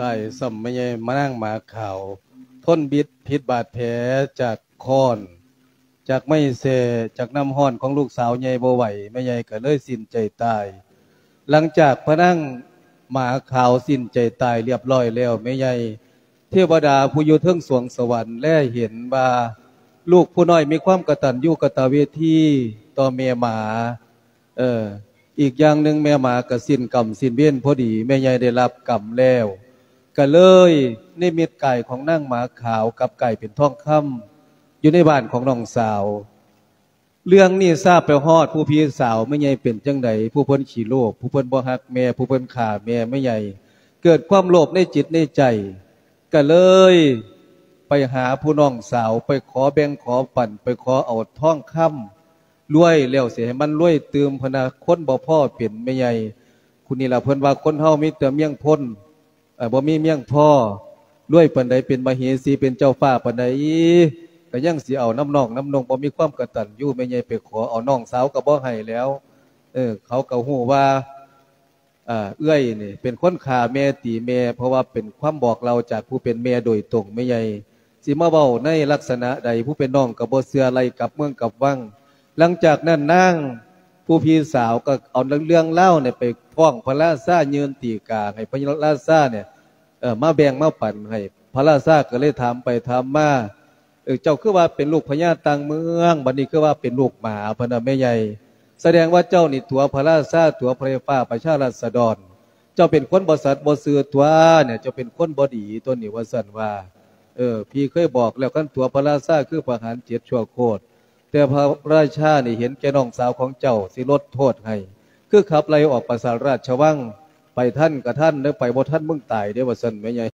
ตายซ้ำไม่ใช่มานั่งหมาข่าวทนบิดพิษบาดแผลจากค้อน จากไม่เสจากน้ำห้อนของลูกสาวใหญ่บ่ไหวแม่ใหญ่ก็เลยสิ้นใจตาย หลังจากพนั่งหมาขาวสิ้นใจตายเรียบร้อยแล้วแม่ใหญ่เทวดาผู้อยู่เทิงสวงสวรรค์แลเห็นว่าลูกผู้น้อยมีความกระตัญญูกตะเวทีต่อเมียหมา เออ อีกอย่างหนึ่งแม่หมาก็สิ้นกรรมสิ้นเวียนพอดีแม่ใหญ่ได้รับกรรมแล้ว ก็เลยนิมิตไก่ของนั่งหมาขาวกับไก่เป็นทองคำอยู่ในบ้านของน้องสาว เรื่องนี้ทราบไปฮอดผู้พี่สาวไม่ใหญ่เป็นจังใดผู้เพิ่นขี่โลภผู้เพิ่นบ่ฮักแม่ผู้เพิ่นข่าแม่ไม่ใหญ่ เกิดความโลภในจิตในใจ ก็เลยไปหาผู้น้องสาว ไปขอแบ่งขอปั่น ไปขอเอาท่องคำรวยแล้วเสียให้มันรวยเติมพนาคนบ่พ่อเป็นไม่ใหญ่ คุณนี่ละเพิ่นว่าคนเฮามีแต่เมี่ยงพ้น บ่มีเมี่ยงพ่อรวยปานใดเป็นมเหสีเป็นเจ้าฟ้าปานใดก็ยังสิเอาน้ำนองน้ำนงบ่มีความกระตัญญูแม่ใหญ่ไปขอเอาน้องสาวก็บ่ให้แล้ว เออ เขาก็ฮู้ว่าอ่าเอื้อยนี่เป็นคนขาแม่ตีแม่ เพราะว่าเป็นความบอกเราจากผู้เป็นแม่โดยตรงไม่ใหญ่สิมาเว้าในลักษณะใดผู้เป็นน้องกับบ่เสืออะไรกับเมืองกับวังหลังจากนั้นนั่งผู้พี่สาวก็เอาเรื่องเล่าเนี่ยไปฟ้องพระราชายืนตีกาให้พระราชาเนี่ย เออมาแบ่งมาปั่นให้พระราชาก็เลยถามไปถามมาเออเจ้าคือว่าเป็นลูกพญาตังเมืองบัดนี้คือว่าเป็นลูกหมาพนะแม่ใหญ่ แสดงว่าเจ้านี่ตัวพระราชาตัวพระฟ้าประชาราษฎร เจ้าเป็นคนบสัตบเสือตัวเนี่ยเจ้าเป็นคนบดีตัวนี้ว่าสันว่าเออพี่เคยบอกแล้วกันตัวพระราชาคือประหารเจ็ดชั่วโคตรแต่พระราชานี่เห็นแกน้องสาวของเจ้าสิลดโทษให้ คือขับไล่ออกประสาทราชวัง ไปท่านกับท่านเด้อไปบ่ท่านมึงตายเด้อว่าสันไม่ใหญ่